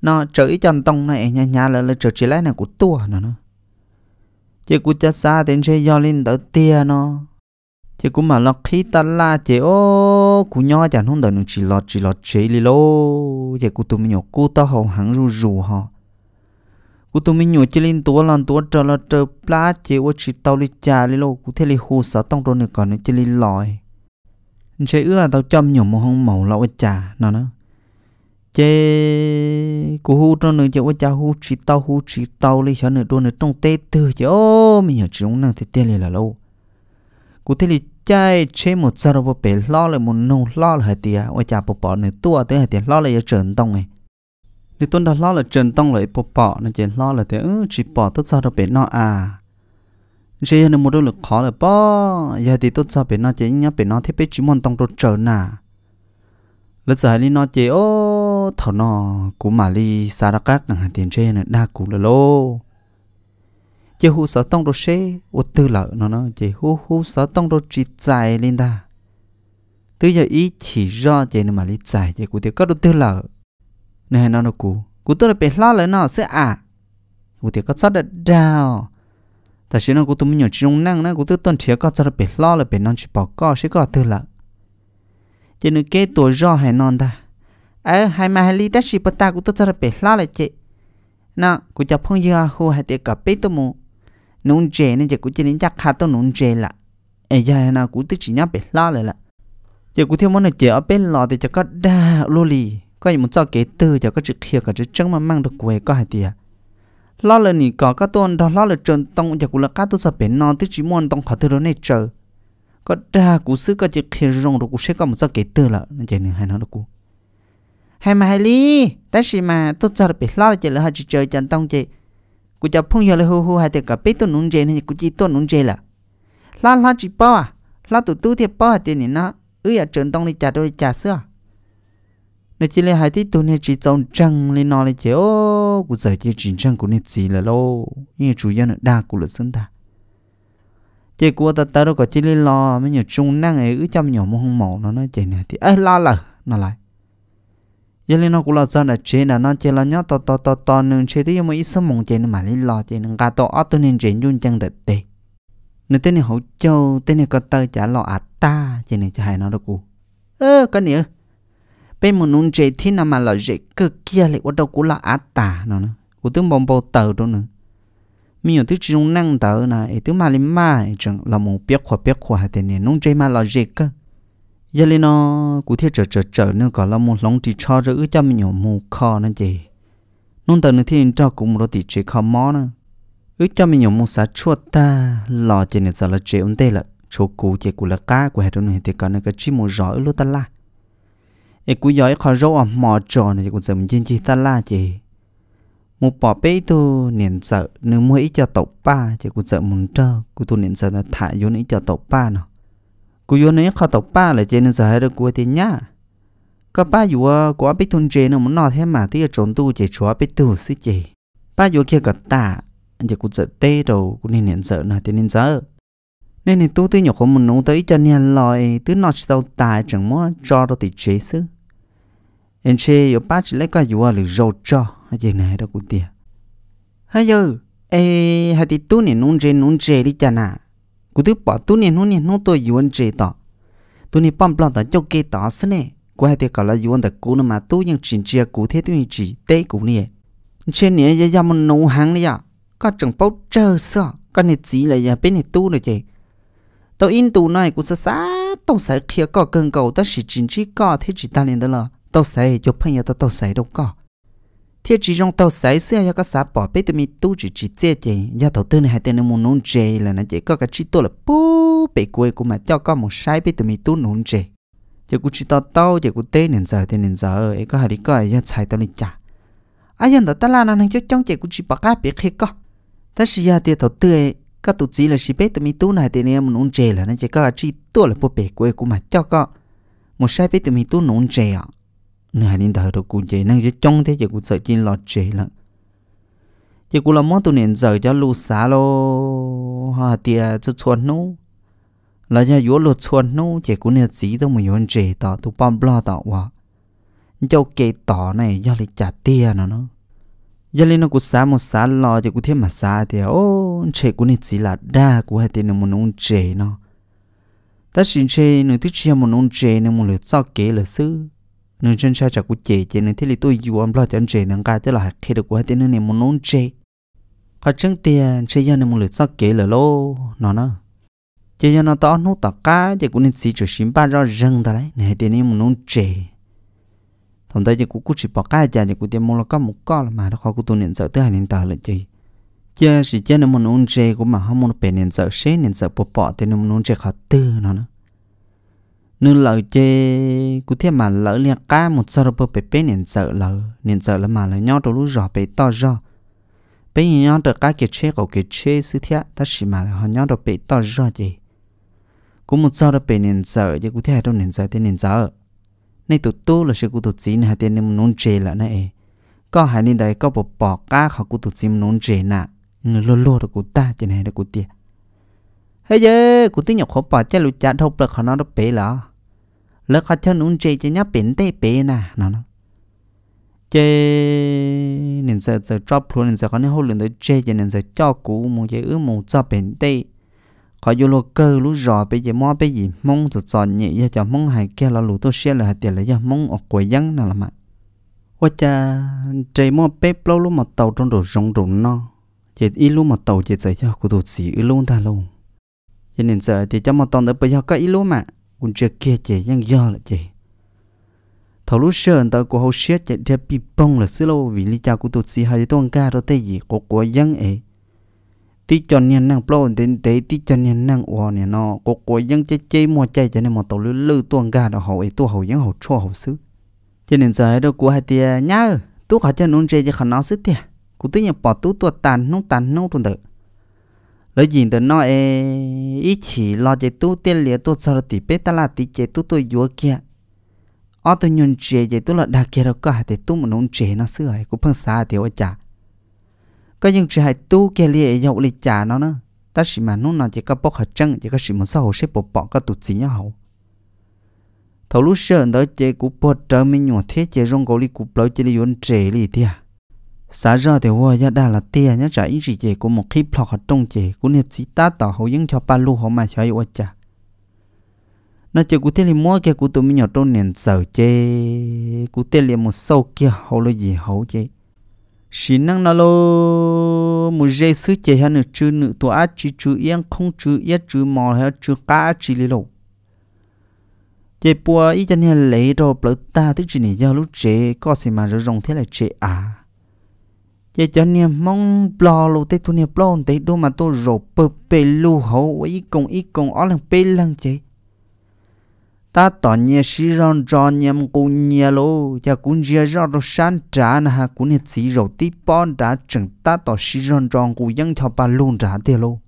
nó chơi chân tông này, nhà nhà là là chơi chỉ lại này của tua nó nó? Chỉ của cha xa đến chơi do lên đỡ tia nó. Chỉ cũng mà lo khí ta la chỉ ô, của nho chẳng không đỡ nó chỉ lo chỉ lo chế li lô. Chỉ của tụi mình nhổ cú tao hậu hẳn rù rù họ. Của tụi mình nhổ chỉ lên tua lần tua trở là trở plá chỉ ô chỉ tao li trà li lô. Của thế li hồ sợ tông rồi nữa còn nữa chỉ li lòi. Chơi ưa tao chăm nhổ một hông màu lão trà nó nó chế cú hú trong nữa chỉ cha hú chỉ tao hú chỉ tao lấy cho nữa đôi nữa trong tê tư chứ ô mình nhớ chúng năng thì tiền li là lâu cú thế thì chạy chế một giờ rồi bể lo lại một nô lo là hai tia ôi cha bỏ bỏ nữa tua tới hai tia lo lại cho trơn tông này nếu tôi đã lo là trần tông lại bỏ bỏ nó chỉ lo là thế ừ chỉ bỏ tốt sao đâu bể nó à chế là một đôi lực khó là bỏ giờ thì tốt sao bể nó chỉ nhá bể nó thế bể chỉ muốn tông đồ trở nà lúc giờ nó chỉ ô thảo nó của mà li xa ra các ngàn tiền trên này đa cũng là lô. Chế hú sợ tông đồ xe ô tư lợi nó nó chế hú hú sợ tông đồ chỉ dài lên ta tư giờ ý chỉ do chỉ mà li dài chế cũng tiêu có đồ tư lợi nè, nó nó cú cú tôi là bị lo lại nó sẽ à cú tiêu có sót đã đào. Tại sao nó cú tôi mình nhổ trong năng nó, cú tôi tuần thiệt có là bị lo là bị nó chỉ bỏ co sẽ có tư lợ. Chế nó kế tuổi do hay non ta ờ hai mà hai ly đã chỉ bắt ta cũng tôi sao bị la lại chị. Nó cũng cho phong giờ hồ hai tiệc cả bê tôi mu nung chè nên chỉ cũng chỉ nên chắc khá tôi nung chè là ấy giờ nào cũng tôi chỉ nhớ bị la lại là chỉ cũng theo món này chè ở bên lò thì chỉ có đa lô lì. Có gì muốn cho kế từ cho có chữ kia có chữ trắng mà mang được quê có hai tiệc lo là nỉ có các tôn đó lo là trơn tông. Cho cũng là các tôn sợ bể non tức chỉ muốn tông khó từ đó này chờ. Có đa cú sư có chữ kia rong được cú sẽ có một cho kế từ là nên chỉ nên hay nói được cú hay mà hay lý ta chỉ mà tôi chờ bị lo chỉ là họ chỉ chơi chân tông chị. Cú cho phong yêu là hu hu hai tia cả biết tôi nung chơi nên cú chỉ tôi nung chơi là. Lo lo chỉ bao à? Lo tụt tu thì bao à tiền nó? Ư à chân tông đi trả đôi trả xưa à? nên chỉ là hai tí tôi nên chỉ trông trăng lên nó lên chơi ô, của giờ chỉ chỉ trăng của nên gì là lô. Nhưng chủ yếu là đa của là sinh ta chỉ của ta ta đâu có chỉ lên lo mấy nhiều trung năng ấy ư chăm nhiều mông mỏ nó nói chuyện này thì ấy lo là nó lại giờ lên nó cũng là do là chế là nó chế là nhớ to to to to nên chế thì mà ít sớm mong chế mà lên lo chế nên cả to ở tôi nên chế nhung chân đợt tệ nên tên này hậu châu tên này có tơ trả lo à ta chế này cho hai nó đâu cụ ơ cái nữa bên một nung chế thì nằm mà lo chế cực kia lại ở đâu cũng là à ta, nó nữa của tướng bom bầu tờ đó nữa mình ở thứ trong năng tờ này thứ mà lên mà chẳng là một biết khoa biết khoa tên này. Nung chế mà lo chế cơ giờ lên nó cụ thể trở trở trở nữa còn là một lòng thì cho rồi cho mình nhiều mù kho nên gì nôn tờ nữa thì cho cũng một tí chế kho mó nữa ước cho mình nhiều mù xá chua ta lò chế này giờ là chế ổn tê là chỗ cũ chế cụ là cá của hai thống này thì còn cái chi mù rõ luôn ta la. Ấy cú giỏi khó râu ở mò trò này cũng mình trên chi ta la chị một bỏ bê tu niệm sợ nếu mua ít cho tộc ba chị cũng sợ muốn trơ cụ tu niệm sợ là thả vô ít cho tộc ba cú yo này khó tàu ba là trên giờ hay được cú tiền nhá có ba yêu quá biết thun chế nó muốn nói thế mà thì trốn tu chơi chúa biết tu xí chỉ ba yêu kia cả, ta giờ cũng sợ tê đầu cũng nên nhận sợ là tiền nên sợ nên thì tu tới nhọc không muốn nấu tới cho nên lòi tứ nói sau tài chẳng muốn cho đâu thì chế xứ anh chơi yêu ba chỉ lấy cái yêu là rau cho hay gì này đâu cú tiền hay giờ ê hay thì tu nên nung chơi nung chơi đi chả nào cú thứ bỏ tu nên nung nên nung tôi yuan chế tỏ tu nên băm băm tỏ cho kê tỏ xí nè qua hai cái là yuan anh cú nó mà tu nhưng chỉ chia cú thế tu nên chỉ tế cú nè trên này giờ giờ mình nấu hàng này à có chẳng bao chờ sợ có này chỉ là giờ bên này tu rồi chứ tao in tu này cú sẽ xa tao sẽ kia có cần cầu tao chỉ chính chỉ có thế chỉ ta liền đó là tao sẽ cho 朋友 tao tao sẽ đâu có thế chỉ trong tàu sẽ xe ya có xã bỏ bê tụi mi tu chỉ chỉ chế chế ya tàu tư này hai tên muốn nôn chế là nó chỉ có cái chỉ tôi là bố bể quê của mà cho con một sai bê tụi mi tu nôn chế giờ cũng chỉ tao tao giờ cũng tên nên giờ, tên nên giờ ấy có hai đi coi ya xài tao đi trả. Ai nhận được ta là năng cho trong chỉ cũng chỉ bỏ cá biết khi có. Ta chỉ ya tiền tàu tư các tụi chỉ là chỉ bê tụi mi tu này tên em muốn nôn chế là nó chỉ có cái chỉ tôi là bố bể quê của mà cho con một sai bê tụi mi tu nôn chế à nửa hai linh đời được cụ chế năng cho trong thế, chỉ cụ sợ chi lo chế lận. Chỉ cụ là món tu nền giờ cho lu xá lo ha tia cho chuồn nô là nhà yếu lo chuồn nô chỉ cụ nền gì đâu mà yếu chế tao tu bom lo tao wa cho kê tỏ này, do lịch trả tia nó nó. Giờ lên nó cụ xá một xá lo, chỉ cụ thêm mà xá thì, ô chế cụ nền chỉ là đa, cụ hai tiền một ông chế nó. Ta xin chế nửa thứ chia một ông chế nó muốn lựa sao kế là sư nên chân cha chắc cũng chế chế nên thế là tôi yêu ông lo chân chế nên cái thế là khi được qua thế nên muốn nôn chế có chân tiền chế cho nên muốn lựa sắc kể là lô, nó nó chế cho nó to nó tỏ cá chế cũng nên xí cho xím ba ra rừng ta đấy. Này tiền nên muốn nôn chế thằng tay chế cũng cũng chỉ bỏ cá giá chế cũng tiền mua là có một con là mà nó khó cũng tu nên sợ tới hai nên tờ là gì chế chỉ chế nên muốn nôn chế cũng mà không muốn bền nên sợ xế nên sợ bỏ bỏ thế nên muốn nôn chế khó tư, nó nữa nên lỡ chê cụ thể mà lỡ liền cá một sao bơ bê bê nền sợ lỡ nền sợ là mà lỡ nhau đồ lú rõ bê to rõ bể nhau được cá kia chê cầu kia chê sư thiệt ta chỉ mà là họ nhau đồ bê to rõ gì cũng một sao đó bể nền sợ chứ cụ thiên đâu nền sợ thì nền sợ. Nên tụt tu là sự cụ tụt gì này tiền nên muốn chê là này có hai nên đấy có bộ bỏ cá, họ cụ tụt gì muốn chê nè lô lô được cụ ta trên này được cụ tiền hey giờ cụ tiếng nhọc khó bỏ cho lũ chả thâu bật họ nó đó bể là lỡ khó chân uống chơi cho nhá bể tê bể nè nó nó chơi nên giờ giờ drop luôn nên giờ có nên hô lên tới chơi cho nên giờ cho cụ một cái ước một cho bể tê. Khó vô lô cơ lũ rò bây giờ mò bây gì mong cho chọn nhẹ giờ cho mong hai kia là lũ tôi xe là tiền là giờ mong ở quầy dân nào là mà. Ôi cha chơi mò bếp lâu lúc mà tàu trong đồ rong rụng nó, chỉ ít lúc mà tàu chỉ giờ cho cụ tụt xỉ luôn ta luôn cho nên giờ thì cho một tuần nữa bây giờ có ý luôn mà. Cũng chưa kia chị nhưng do là chị thầu lúa sơ tao của hậu xét chạy theo bị bông là xưa lâu, vì lý cha của tụt xì hai tuần ca đó tây gì của của dân ấy. Tí cho nên năng plon đến tế tí cho nên năng ủa nè, nó của của dân chơi chơi mua chơi cho nên một tàu lư lư tuần ca đó hậu ấy tu hậu dân, hậu cho hậu xứ. Cho nên giờ đó của hai tia nhá tu họ cho nó chơi cho khả năng sức tia của tí nhiên bỏ tu tuột tàn nông tàn nông tuần tự lấy gì từ nó e ý chỉ lo chạy tu tiền liệt tu sau thì biết ta là tí chạy tu tôi vô kia. Ở tôi nhận chế chạy tu là đặc kia đâu, có hai thì tu mà nông chế nó xưa ấy cũng phân xa thì ở chả có những chế hai tu kia liệt dậu liệt chả nó nữa. Ta chỉ mà nó nó chỉ có bốc hạt trăng, chỉ có chỉ một sau xếp bộ bỏ các tụt gì nhau hậu thầu lúc sợ đó chế cũng bớt trở mình nhỏ thế, chế rong gấu li cũng lấy chế li yuan chế li à xã ra thì hoa gia đà là tia nhá trả ý gì của một khi plot ở trong chị của nhiệt sĩ ta tỏ hậu những cho ba lu họ mà chơi hoa chả nó chơi của tên mua kia của tụi mình nhỏ trong nền sở chê, của tên liền một sâu kia hậu là gì hậu chê. Xin năng nó lô, một dây sứ chê hay nữa chứ nữ tụi á chỉ chữ yên, không chữ yên chữ mò hay chữ cá chỉ lì lộ chế bùa ý cho hay lấy đồ bớt ta tức chỉ này do lúc chế có gì mà rồi rong thế là chế à giờ cho niệm mong bò lô tê tu niệm bò tê đô mà tôi rổ bơ bê lu hậu ý cùng ý cùng ó lần bê lần chứ ta tỏ nhẹ sĩ rong trò nhầm cụ nhẹ lô cha cũng chia ra đồ san trả nè ha cũng nhẹ sĩ rổ tí bon đã chẳng ta tỏ sĩ rong trò cụ dân cho bà luôn trả tê lô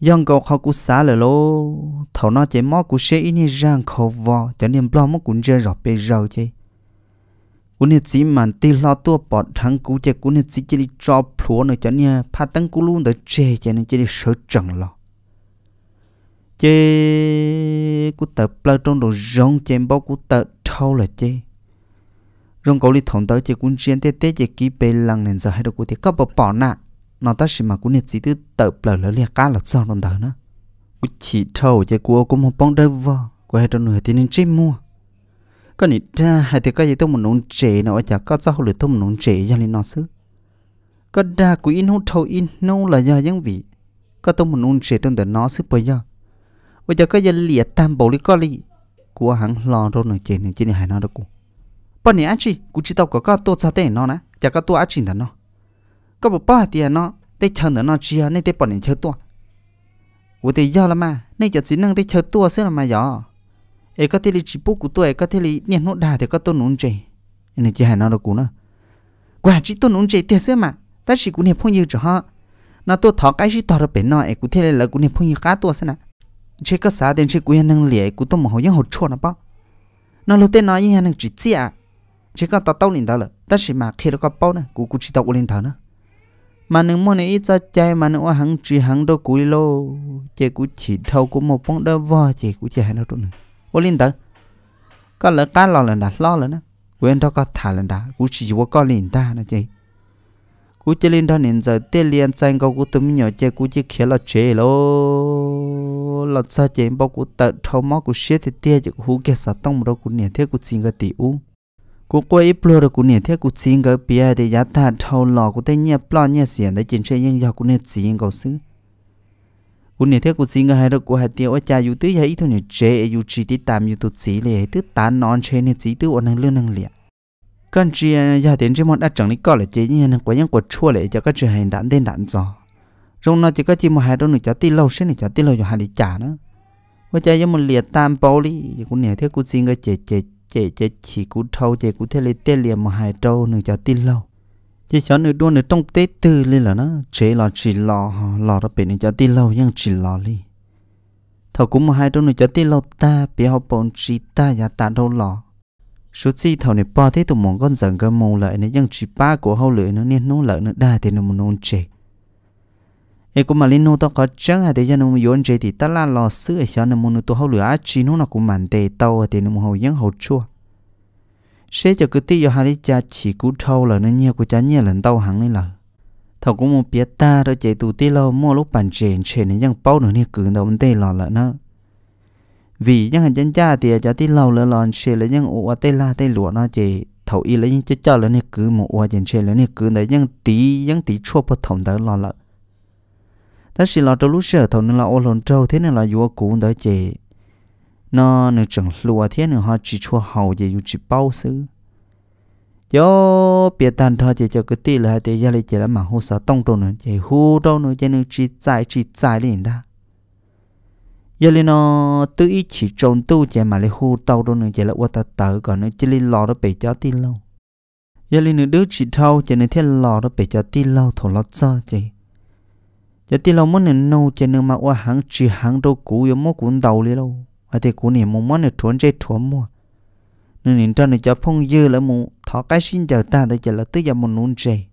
dân cậu họ cũng xả lời lô thầu nó chỉ mò cũng sẽ in răng khẩu vò cho nên bò mò cũng chơi rõ bê rau chứ cú nên chỉ mà tì lo tua bọt thằng cú chỉ cú nên chỉ chỉ đi cho phuo nữa cho nên phát tăng cú luôn được chơi cho nên chỉ đi sợ chẳng lo. Chứ cú tập bao trong đồ rong chém bao cú tập thâu là chứ rong cậu li thòng tới chỉ cú chiến tê tê chỉ kỹ bê lăng nên giờ hay được cú thì có bỏ bỏ nè nó ta chỉ mà cú nên chỉ tự tập lời lời liệt cá là sao nó đời nữa cú chỉ thâu chỉ của cũng một bông đâu vào cú hay trong nửa thì nên chém mua. có nị ra hai thì cái gì tôi muốn nón chế nào chả có sao lựa tôi muốn nón chế cho nên nó xứ có đa của in hút thâu in nâu là do những vị có tôi muốn nón chế trong đời nó xứ bây giờ bây giờ cái gì liệt tam bộ lý có lý của hắn lo rồi nửa chế nửa chế này hay nó đâu cũng bọn này anh chị cũng chỉ tao có có tôi sao thế nó nè chả có tôi anh chị nó có một bao tiền nó để chờ nữa nó chia nên để bọn này chơi tôi 我得要了嘛，那就只能得chờ tua xưa là mà giờ Ấy có thể là chỉ bố của tôi có thể là nhận nốt đà thì có tôi nón trẻ nên chỉ hay nó được cũ nữa quả chỉ tôi nón trẻ tiền xưa mà ta chỉ cũng niệm phong nhiều cho họ nó tôi thọ cái chỉ thọ được bên nó ấy cũng thể là cũng niệm phong nhiều cá tôi xem nè chỉ có xã đến chỉ cũng năng liệt cũng tôi mà hồi những hồi chua nó bao nó lúc tên nói như năng chỉ chia chỉ có tao tao liền đó là ta chỉ mà khi nó có bao nữa, cũng cũng chỉ tao lên thở nữa mà nghe mua này ít cho chạy mà nếu hắn chỉ hắn đâu cúi lô chỉ cũng chỉ thâu của một bóng đỡ vò chỉ cũng chỉ hai nó đâu nữa ô linh tớ có lỡ cá lo lần đã, lo lần đó quên đó, có thả lần đã. Cũng chỉ có có linh ta nữa chứ cú chỉ linh đó nên giờ tê liền sang câu cú tụm nhỏ chơi, cú chỉ khía là chế lô. Là sao chơi bao cú tự thâu máu, cú xếp thì tia chỉ hú kia sao tông một đâu cú nhảy thế cú xin cái tỷ u. Cú quay plô rồi, cú nhảy thế cú xin cái bia để giá ta thâu lò, cú thấy nhẹ plon nhẹ xiên để chính chơi nhưng giờ cú nhảy xin câu xứ cú này thế cú xin người hai đứa cú hai tiêu, ở cha youtube hay ít thôi nè chế youtube thì tạm youtube yêu tụ chỉ lệ, tứ non chế này chỉ thứ ở năng lương năng liệt con chị giờ đến chỉ món đã chẳng đi có là chế như năng quá nhân của chua lệ cho các chị hành đạn tên đạn giò. Rồi nó chỉ có chỉ một hai đứa nữa cho tí lâu sẽ này cho tí lâu cho hai đi trả nữa. Với cha giống một liệt tam bao đi cũng này thế cũng xin cái chế chế chế chế chỉ cũng thâu chế cũng thế lấy tên liệt một hai trâu nữa cho tí lâu chỉ cho nữa đua nữa trong tế tư lên là nó. Chế là chỉ lò lò đó bên này cho tí lâu, nhưng chỉ lò đi. Thầu cũng một hai đôi nữa cho tí lâu, ta bị họ bọn chỉ ta và ta đâu lò số chi thầu này bỏ thế tụi mong con dần cái mù lại này, nhưng chỉ ba của hậu lưỡi nó nên nó lợi nó đa thì nó muốn nôn chế. Ấy cũng mà lên nô tao có chẳng hay để cho nó muốn chế thì ta là lò sữa cho nó muốn tụi hậu lưỡi chỉ nó nó cũng mặn tê tàu à, thì nó muốn hậu nhưng hậu chua sẽ cho cái tí giờ hai đi cha chỉ cú thâu là nó nhiều của cha nhiều lần tàu hàng này là thầu cũng một biết ta rồi chạy tù tí lâu mua lúc bàn chèn chèn này dân bao nữa nè cứ đầu bên tê lò là nó vì những hành chân cha thì cha tí lâu là lòn xe là những ủa tê la tê lụa nó chạy thầu y là những chất cho là nè cứ một ủa chèn xe là nè cứ đấy những tí những tí chua bất thông đó lò là ta chỉ là trong lúc sợ thầu nên là ô lòn trâu thế nên là vua cũ đó chạy nó nè chẳng lùa thế nên họ chỉ chua hầu chỉ dù chỉ bao xứ. Yo biết tàn thôi, chỉ cho cái tí là để gia lý chỉ là mà hô sơ tông trộn nữa, chỉ hú đâu nữa, chỉ nên chỉ giải chỉ giải liền ta. Giờ lên nó tự ý chỉ trộn tu chạy mà lấy hù tàu đâu nữa chạy là qua ta tờ còn nó chỉ lên lò đó bị cho tin lâu. Giờ lên nữa đứa chỉ thâu chạy nên thiên lò đó bị cho tin lâu, thổ lót cho chị. Giờ tin lâu muốn nên nâu chạy nên mà qua hàng chỉ hàng đâu cũ yếu mua cuốn đầu đi lâu và thì cũ niệm mong muốn được trốn chơi trốn mua nên nên cho nên cho phong dư là mù thọ cái xin chờ ta để chờ là tới giờ một nôn chơi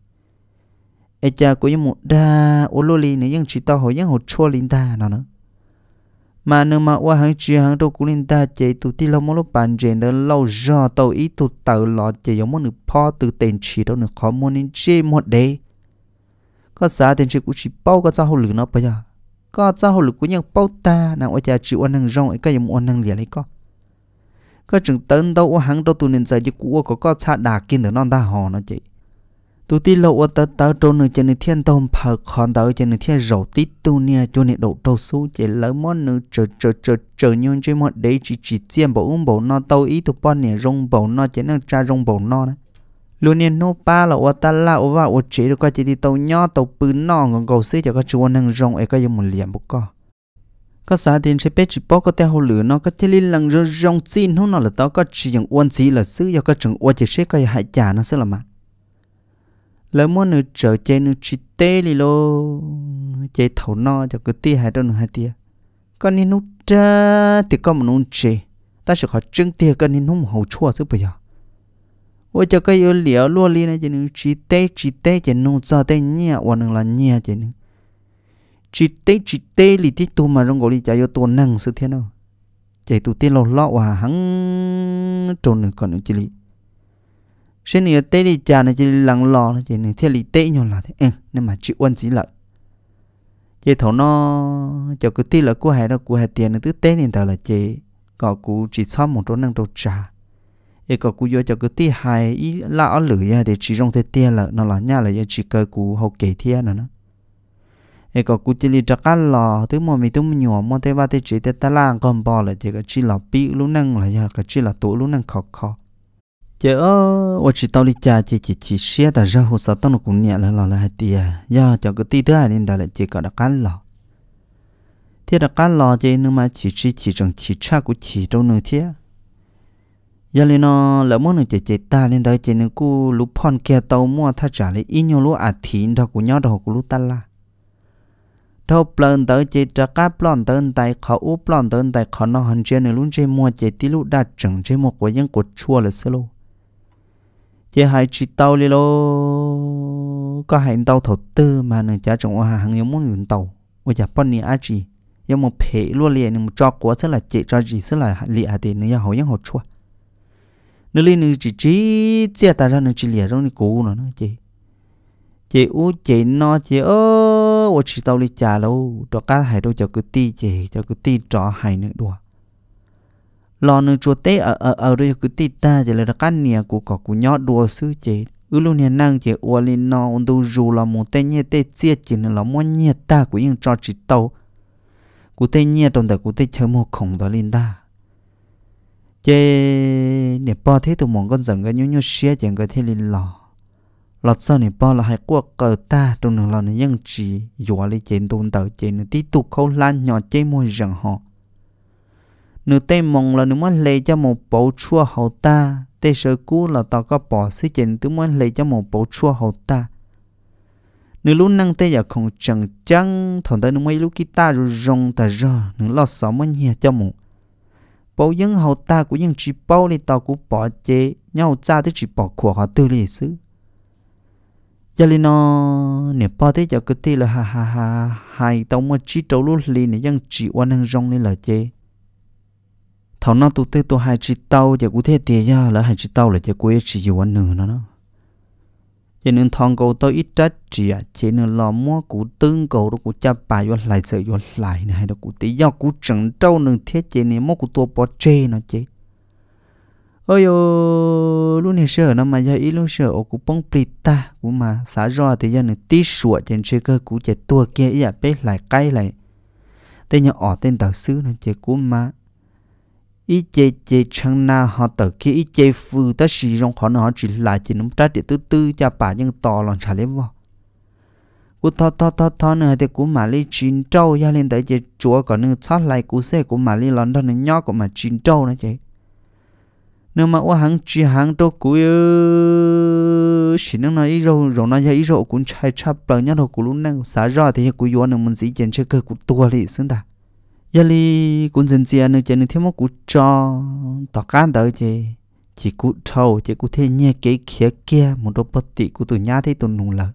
ai cha của những một đa ô lô li này nhưng chỉ tao hỏi những hồ chua linh ta nào nữa mà nếu mà qua hàng chia hàng đâu cũng linh ta chạy tụt đi lâu mỗi lúc bàn chuyện đó lâu giờ tàu ý tụt tàu lọ chạy giống một nửa po từ tiền chỉ đâu nửa khó muốn nên chơi một đấy có giá tiền chỉ cũng chỉ bao có giá hồ lửa nó bây giờ có giá hồ lực của nhân bao ta, nào ở nhà chịu ăn năng rong ấy cái giống ăn hàng liền lấy có. Có chừng tấn đâu hàng đâu tu nên giờ chỉ của có có cha đà kinh nữa non ta hò nó chị. Tu ti lộ ở tớ tớ trôn nữa trên thiên tôm, phở khòn tớ trên thiên rầu tít tu nia cho nên đổ trâu số chỉ lỡ món nữa chờ chờ chờ chờ nhon chơi món đấy chỉ chỉ chiêm bộ uống bộ nó tâu ý tu bọn nè, rong bộ nó chỉ năng cha rong bộ nó đấy luôn nên nô ba là ô ta là ô vào ô chế được coi chỉ đi tàu nhỏ tàu bự nọ còn cầu xí cho các chú năng rong ấy có dùng một liềm bốc co có xã tiền sẽ biết chỉ bỏ có theo hồ lửa nó có chỉ liên lần rong rong xin nó là tao có chỉ dùng uốn xí là xứ do các trường uốn chỉ sẽ có hại trả nó sẽ là mà lỡ muốn nữa trở chơi nữa chỉ tê li lô chơi thầu no cho cái tia hai đâu nữa hai tia con nên nút ra thì có một nút chơi ta sẽ khó chứng tia con nên nút hậu chua chứ bây giờ ôi cho cái yêu liệu luôn li này chỉ nên chỉ tê chỉ tê chỉ nút ra tê nhẹ hoặc nữa là nhẹ chỉ nữa chỉ tê chỉ tê li tí tu mà trong gọi đi chạy yêu tu năng sự thế nào chạy tu tiên lọ lọ và hắn trồn nữa còn nữa chỉ li xin nhiều tê đi cha này chỉ lằng lò này chỉ nên theo lý tê nhau là thế ừ nên mà chịu quan gì lợi vậy thấu nó cho cứ tê là của hai đó của hai tiền nữa tứ tê nên tao là chị có cú chỉ cho một chỗ năng đồ trả ấy có cú vô cho cái tê hai, ý là ở lưỡi ya để chỉ trong thế tiền là, nó là nhà là chỉ cơ cú hậu kỳ thiên nữa nó. Ấy có cú chỉ li cho cá lò, thứ mà mình tôi mình nhỏ mà thế ba thế chỉ thế ta lang con bò là chỉ cái chỉ là bị lúc năng là ya cái chỉ là tổ lúc năng khó khó chị ơ chỉ tao đi cha, chỉ chỉ chỉ xe ta ra hồ sơ tao nó cũng nhẹ là là là hai tia. Ya cho cái tí thứ hai nên ta lại chỉ có đã cán lò. Thế đã cán lò chị nhưng mà chỉ chỉ chỉ trong chỉ cha của chỉ đâu nữa thế giờ lên nó lỡ muốn nữa chạy chạy ta lên đây chạy nên cô lúc phòn kia tàu mua, tha trả lại ít nhiều lúc à thìn đó của nhau đó của lúc ta la. Thâu plon tới chạy trả cá plon tới tay, khó u plon tới tay, khó nó hành chơi nên luôn chơi mua chạy tí lúc đã chẳng chơi một quả những cột chua là sơ lô chỉ hai chỉ tàu lên lô, có hai tàu thổ tư mà nên cha chẳng hoa hàng nhiều muốn dùng tàu. Bây giờ bọn này ai chỉ nhưng một phê luôn liền một cho quá sẽ là chạy cho gì sẽ là lịa thì giờ hậu những hậu chua nó lên nó chỉ chỉ chia à ta ra nó chỉ lìa trong này cũ nữa nó chị. Chị u chị nó chị ơ ô chỉ tao đi trả lâu đó cá hải đâu cho cứ ti chị cho cứ ti trọ hải nữa, đùa. Lo nó chùa tế ở ở ở đây cứ ti ta chỉ là cái nhà của có của nhỏ đùa sư chị. Ư luôn nhà năng chị, ua lên nó ôn đâu dù là một tên nhẹ tê chia chỉ là muốn nhẹ ta của những trò chỉ tàu. Của tên nhẹ trong đó của tên chơi một khổng đó lên ta chế nè bao thế tụi mong con dần cái nhú nhú xé chẳng cái thế lên lò. Lọt sau nè bao là hai quốc cờ ta, trong nửa lò này dân chỉ dọa chén tuôn tới chế trên tí tục khâu lan nhỏ chế môi rằng họ. Nửa tây mong là nửa muốn lấy cho một bộ chua hậu ta tây sơ cú là tao có bỏ xí chén tụi muốn lấy cho một bộ chua hậu ta. Nửa lúc năng tây giờ không chẳng chăng thằng tây nửa mấy lúc ta rồi rong ta rồi nửa lo sợ muốn nhẹ cho một bộ dân hậu ta của những chỉ bao đi tao cũng bỏ chế, nhau cha tới chỉ bỏ của họ tư lý xứ. Giờ li nó nè, bỏ tới giờ cứ thế là ha ha ha, hai tao mà chỉ trâu lú li nè, dân chỉ quan hàng rong nên là chế. Thằng nó tụt tới tụt hai chỉ tàu giờ cũng thế thì giờ là hai chỉ tàu là giờ quê chỉ yêu anh nữa nó giờ nên thằng cậu tôi ít trách chỉ à chỉ nên lo mua cụ tương cầu đó cụ cha bà vô lại sợ vô lại này hay đó cụ tí do cụ chẳng trâu nên thiết chỉ này mua cụ tua bỏ chê nó chứ ôi ô luôn này sợ nó mà giờ ít luôn sợ cú bông ta cũng mà xả ro thì giờ nên tí sủa trên chơi cơ cụ chạy tua kia ý à bé lại cay lại tên nhà ở tên tàu sư nó chơi cụ mà ý chế chế chẳng na họ tự khi ý chế phụ ta sử dụng khó nó chỉ là chỉ nắm trái để tư tư cho bà nhưng to lòng trả lấy vào cú thọ thọ thọ thọ nữa thì cú mà lấy chín trâu gia lên tới chế chúa còn nữa thoát lại cú xe cú mà lấy lòng đó nó nhỏ của mà chín trâu nữa chế, nếu mà ô hàng chỉ hàng đâu cú ơ chỉ nó nói rồi rồi nó thấy rồi cũng chạy chắp bằng nhau đâu cú lúc nào xả ra thì cú vô nó muốn gì chuyện chơi cơ cú tua lại xứng ta yali cũng dần dần nữa cho nên thêm một cú cho tỏ can tới chị chỉ cú trâu chỉ cú thế nhẹ cái kia kia một đôi bất tị cú tụi nhá thấy tụi nung lợ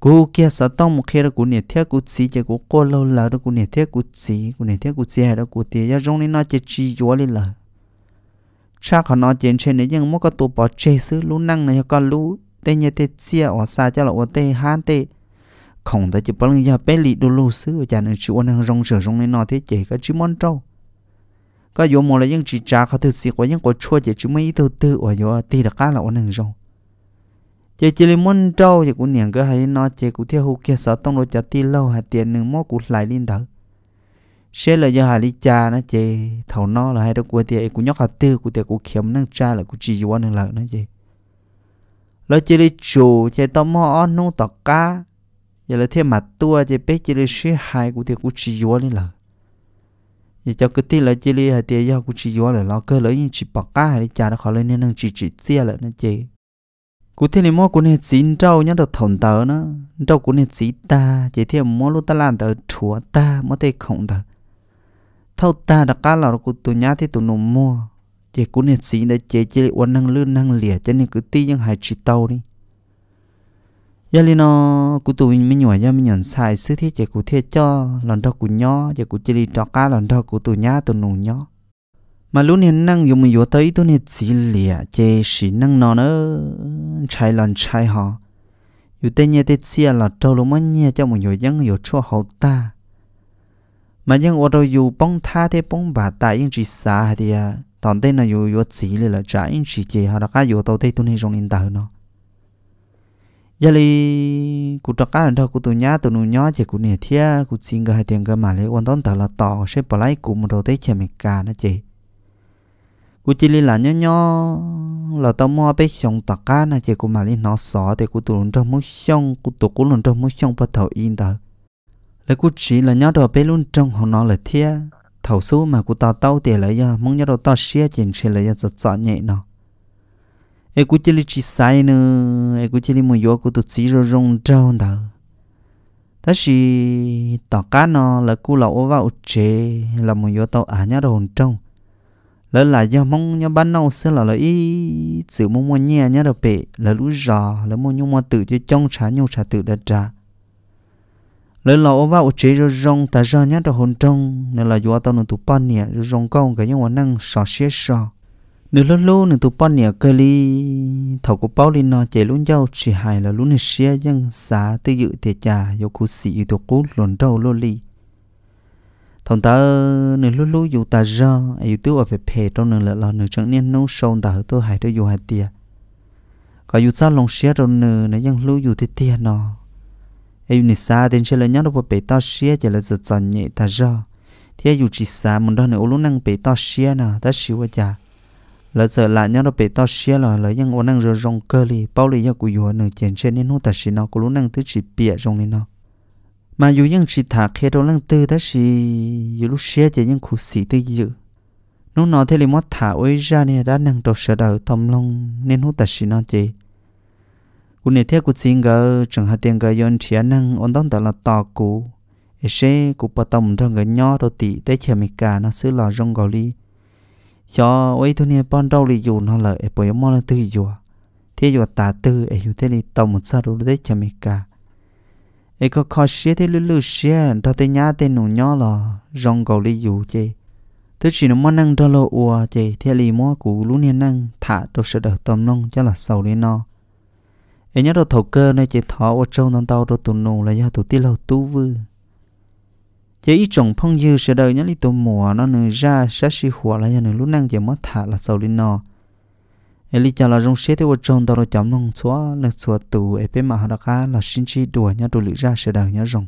cú kia sợ tông một khi đó cú nhiệt thiết cú chỉ chỉ cú cô lâu lợ đó cú nhiệt thiết cú chỉ cú nhiệt thiết cú chỉ đó cú tiền giờ rong nên nó chỉ chỉ chúa lên lợ chắc họ nói chuyện trên này nhưng mà cái tụi bỏ chơi xứ lú năng này có lú tên như thế chia ở xa cho là ở tên hán tên không ta chỉ bằng giờ dạ, bé lì đồ lô xứ và nên chú anh rong sờ rong lên nọ thế chỉ cái chú món trâu. Có vô một là những chỉ trả khó thực sự có những quả chua chỉ chú mấy thứ tư và vô tì đặc cá là anh hàng rong. Chỉ chỉ lên món trâu thì cũng niệm cái hay nọ chỉ cũng theo hô kia sợ tông đồ trả tì lâu hay tiền nương mó cũng lại lên thở xế là do hai lý cha nó chỉ thầu nó là hai đứa của tiền cũng nhóc hạt tư, của tiền cũng kiếm năng cha là cũng chỉ vô năng lợi nó gì lo chỉ đi chủ chỉ tao mò nung tọt cá giờ là thêm mặt tua chỉ biết chỉ là suy hai của thì cũng chỉ vô lên là. Giờ cho cái tiền là chỉ là hai tiền giờ cũng chỉ vô là lo cơ lấy những chỉ bạc cá hay cha nó khó lên nên chỉ chỉ chia lại nó chỉ cụ thể này mua cụ này chỉ trâu nhá được thòng tờ nó. Trâu cụ này chỉ ta, chỉ thêm mua lúc ta làm tờ chúa ta mua tê không tờ thâu ta đã cá là cụ tụ nhá thì tụ nụ mua chỉ cụ này chỉ để chỉ chỉ uốn năng lươn năng lìa, cho nên cứ ti những hai chỉ tàu đi giờ lên nó cụ tụi mình nhỏ giờ mình nhận sai sự thiết chế cụ thiết cho lần đó cụ nhỏ giờ cụ chỉ đi cho cá lần đó cụ tụi nhá tụi nụ nhỏ mà lúc này năng dùng mình vô tới tụi này chỉ lìa chế sĩ năng nó nữa chạy lần chạy họ dù tên nhà tên xia là trâu lúc mà nhà cho mình vô dân vô chua hậu ta. Mà dân ở đâu dù bóng tha thế bóng bà ta yên chỉ xa thì à tòn tên là dù vô chỉ là trả yên chỉ chế họ đã cá dù tàu thế tụi này trong nền tảng nó giờ li cụ trọc cá đâu cụ tụ nhá tụ nụ nhó chỉ cụ nè thia cụ xin cái hai tiền cái mà lấy quan tón tờ là to, sẽ bỏ lại cụ một đầu tây chè mình cả nó chị cụ chỉ là nhó nhó là tao mua bé xong tạc cá nè chỉ cụ mà lấy nó xỏ thì cụ tụi luôn trong mũi xong cụ tụi cụ luôn trong mũi xong bắt đầu in tờ lấy cụ chỉ là nhó đồ bé luôn trong họ nó là thia thầu số mà cụ tao tao tiền lấy giờ muốn nhớ đồ tao xia chuyện xia lấy giờ rất rõ nhẹ nào ai cú chỉ là chỉ sai nữa ai cú chỉ là một yếu cú tụi chỉ rồi rong trâu đó ta là tỏ cá nó là cú là ô vào chế là một yếu tao à nhớ đồ trâu lỡ là do mong nhá bán nâu xưa là ý sự mong mua nhẹ nhá đâu bể là lũ giò là mua nhung mua tự cho trong trả nhung trả tự đặt ra lỡ là ô vào chế rồi rong ta ra nhá đâu hồn trong nên là do tao nương tụ pan nhẹ rồi rong câu cái nhau năng sò xế sò nửa lô lô nửa tụ pan nhẹ cơ li thầu của bao li nó chạy luôn nhau chỉ hài là luôn nửa xe dân xá tư dự tiệt trà yêu cú sĩ tụ cú luồn đầu lô li thằng ta nửa lúc lâu dù ta ra ai tu ở về phe trong nửa là là nửa chẳng nên nấu sâu, ta tôi hài tôi dù hài tiệt có dù sao lòng xe trong nửa nửa dân lúc dù thế tiệt nó. Ai nửa xa đến chơi là nhau đâu về tao xe, chỉ là giật giật nhẹ ta ra thế dù chỉ xa, mình đó nửa lúc năng bị tao xe nè, ta xíu à cha lỡ giờ lại nhớ nó bị to xé là lỡ những ôn năng rồi rong cơ li bao li giờ của dù nửa tiền trên nên hút ta xí nó của lúc năng thứ chỉ bịa rong nên nó. Mà dù những chỉ thả khi đó năng tư ta xí dù lúc xe chỉ những khu sĩ tư dự. Nó nói thế là mất thả ôi ra nè đã năng đồ sợ đầu thầm lòng nên hút ta xí nó chỉ cú này theo cú xin gỡ chẳng hạn tiền gỡ yon chia năng ôn đóng tại là to cú. Ấy xe cú bắt tâm trong cái nhỏ đồ tị tới chờ mình cả nó xứ lò rong gò li cho ấy thôi nè bọn đâu đi dù nó là ấy bởi mò là tư dù thế dù ta tư ấy dù thế này tàu một sao rồi đấy chả mình cả ấy có khó xé thế lưu lưu xé đó tên nhá tên nụ nhỏ là rong cầu đi dù chê. Thứ chỉ nó món năng đó là ua chê thế lì mua cụ lũ nè năng thả đồ sợ đỡ tầm nông cho là sầu lên nó ấy nhớ đồ thầu cơ này chê thọ ở trong tao tàu đồ tụ nụ là do tụ tí lâu tú vư chế ý trồng phong dư sẽ đợi nhớ lý tổ mùa nó nở ra sẽ si hùa là nhà nửa lúc năng chê mất thả là sầu nò, ấy Eli cha là rong xe theo trong tàu chấm nông xóa lực xóa tù ấy bên mà họ đã là xin chi đùa nhá đồ lựa ra sẽ đợi nhá rong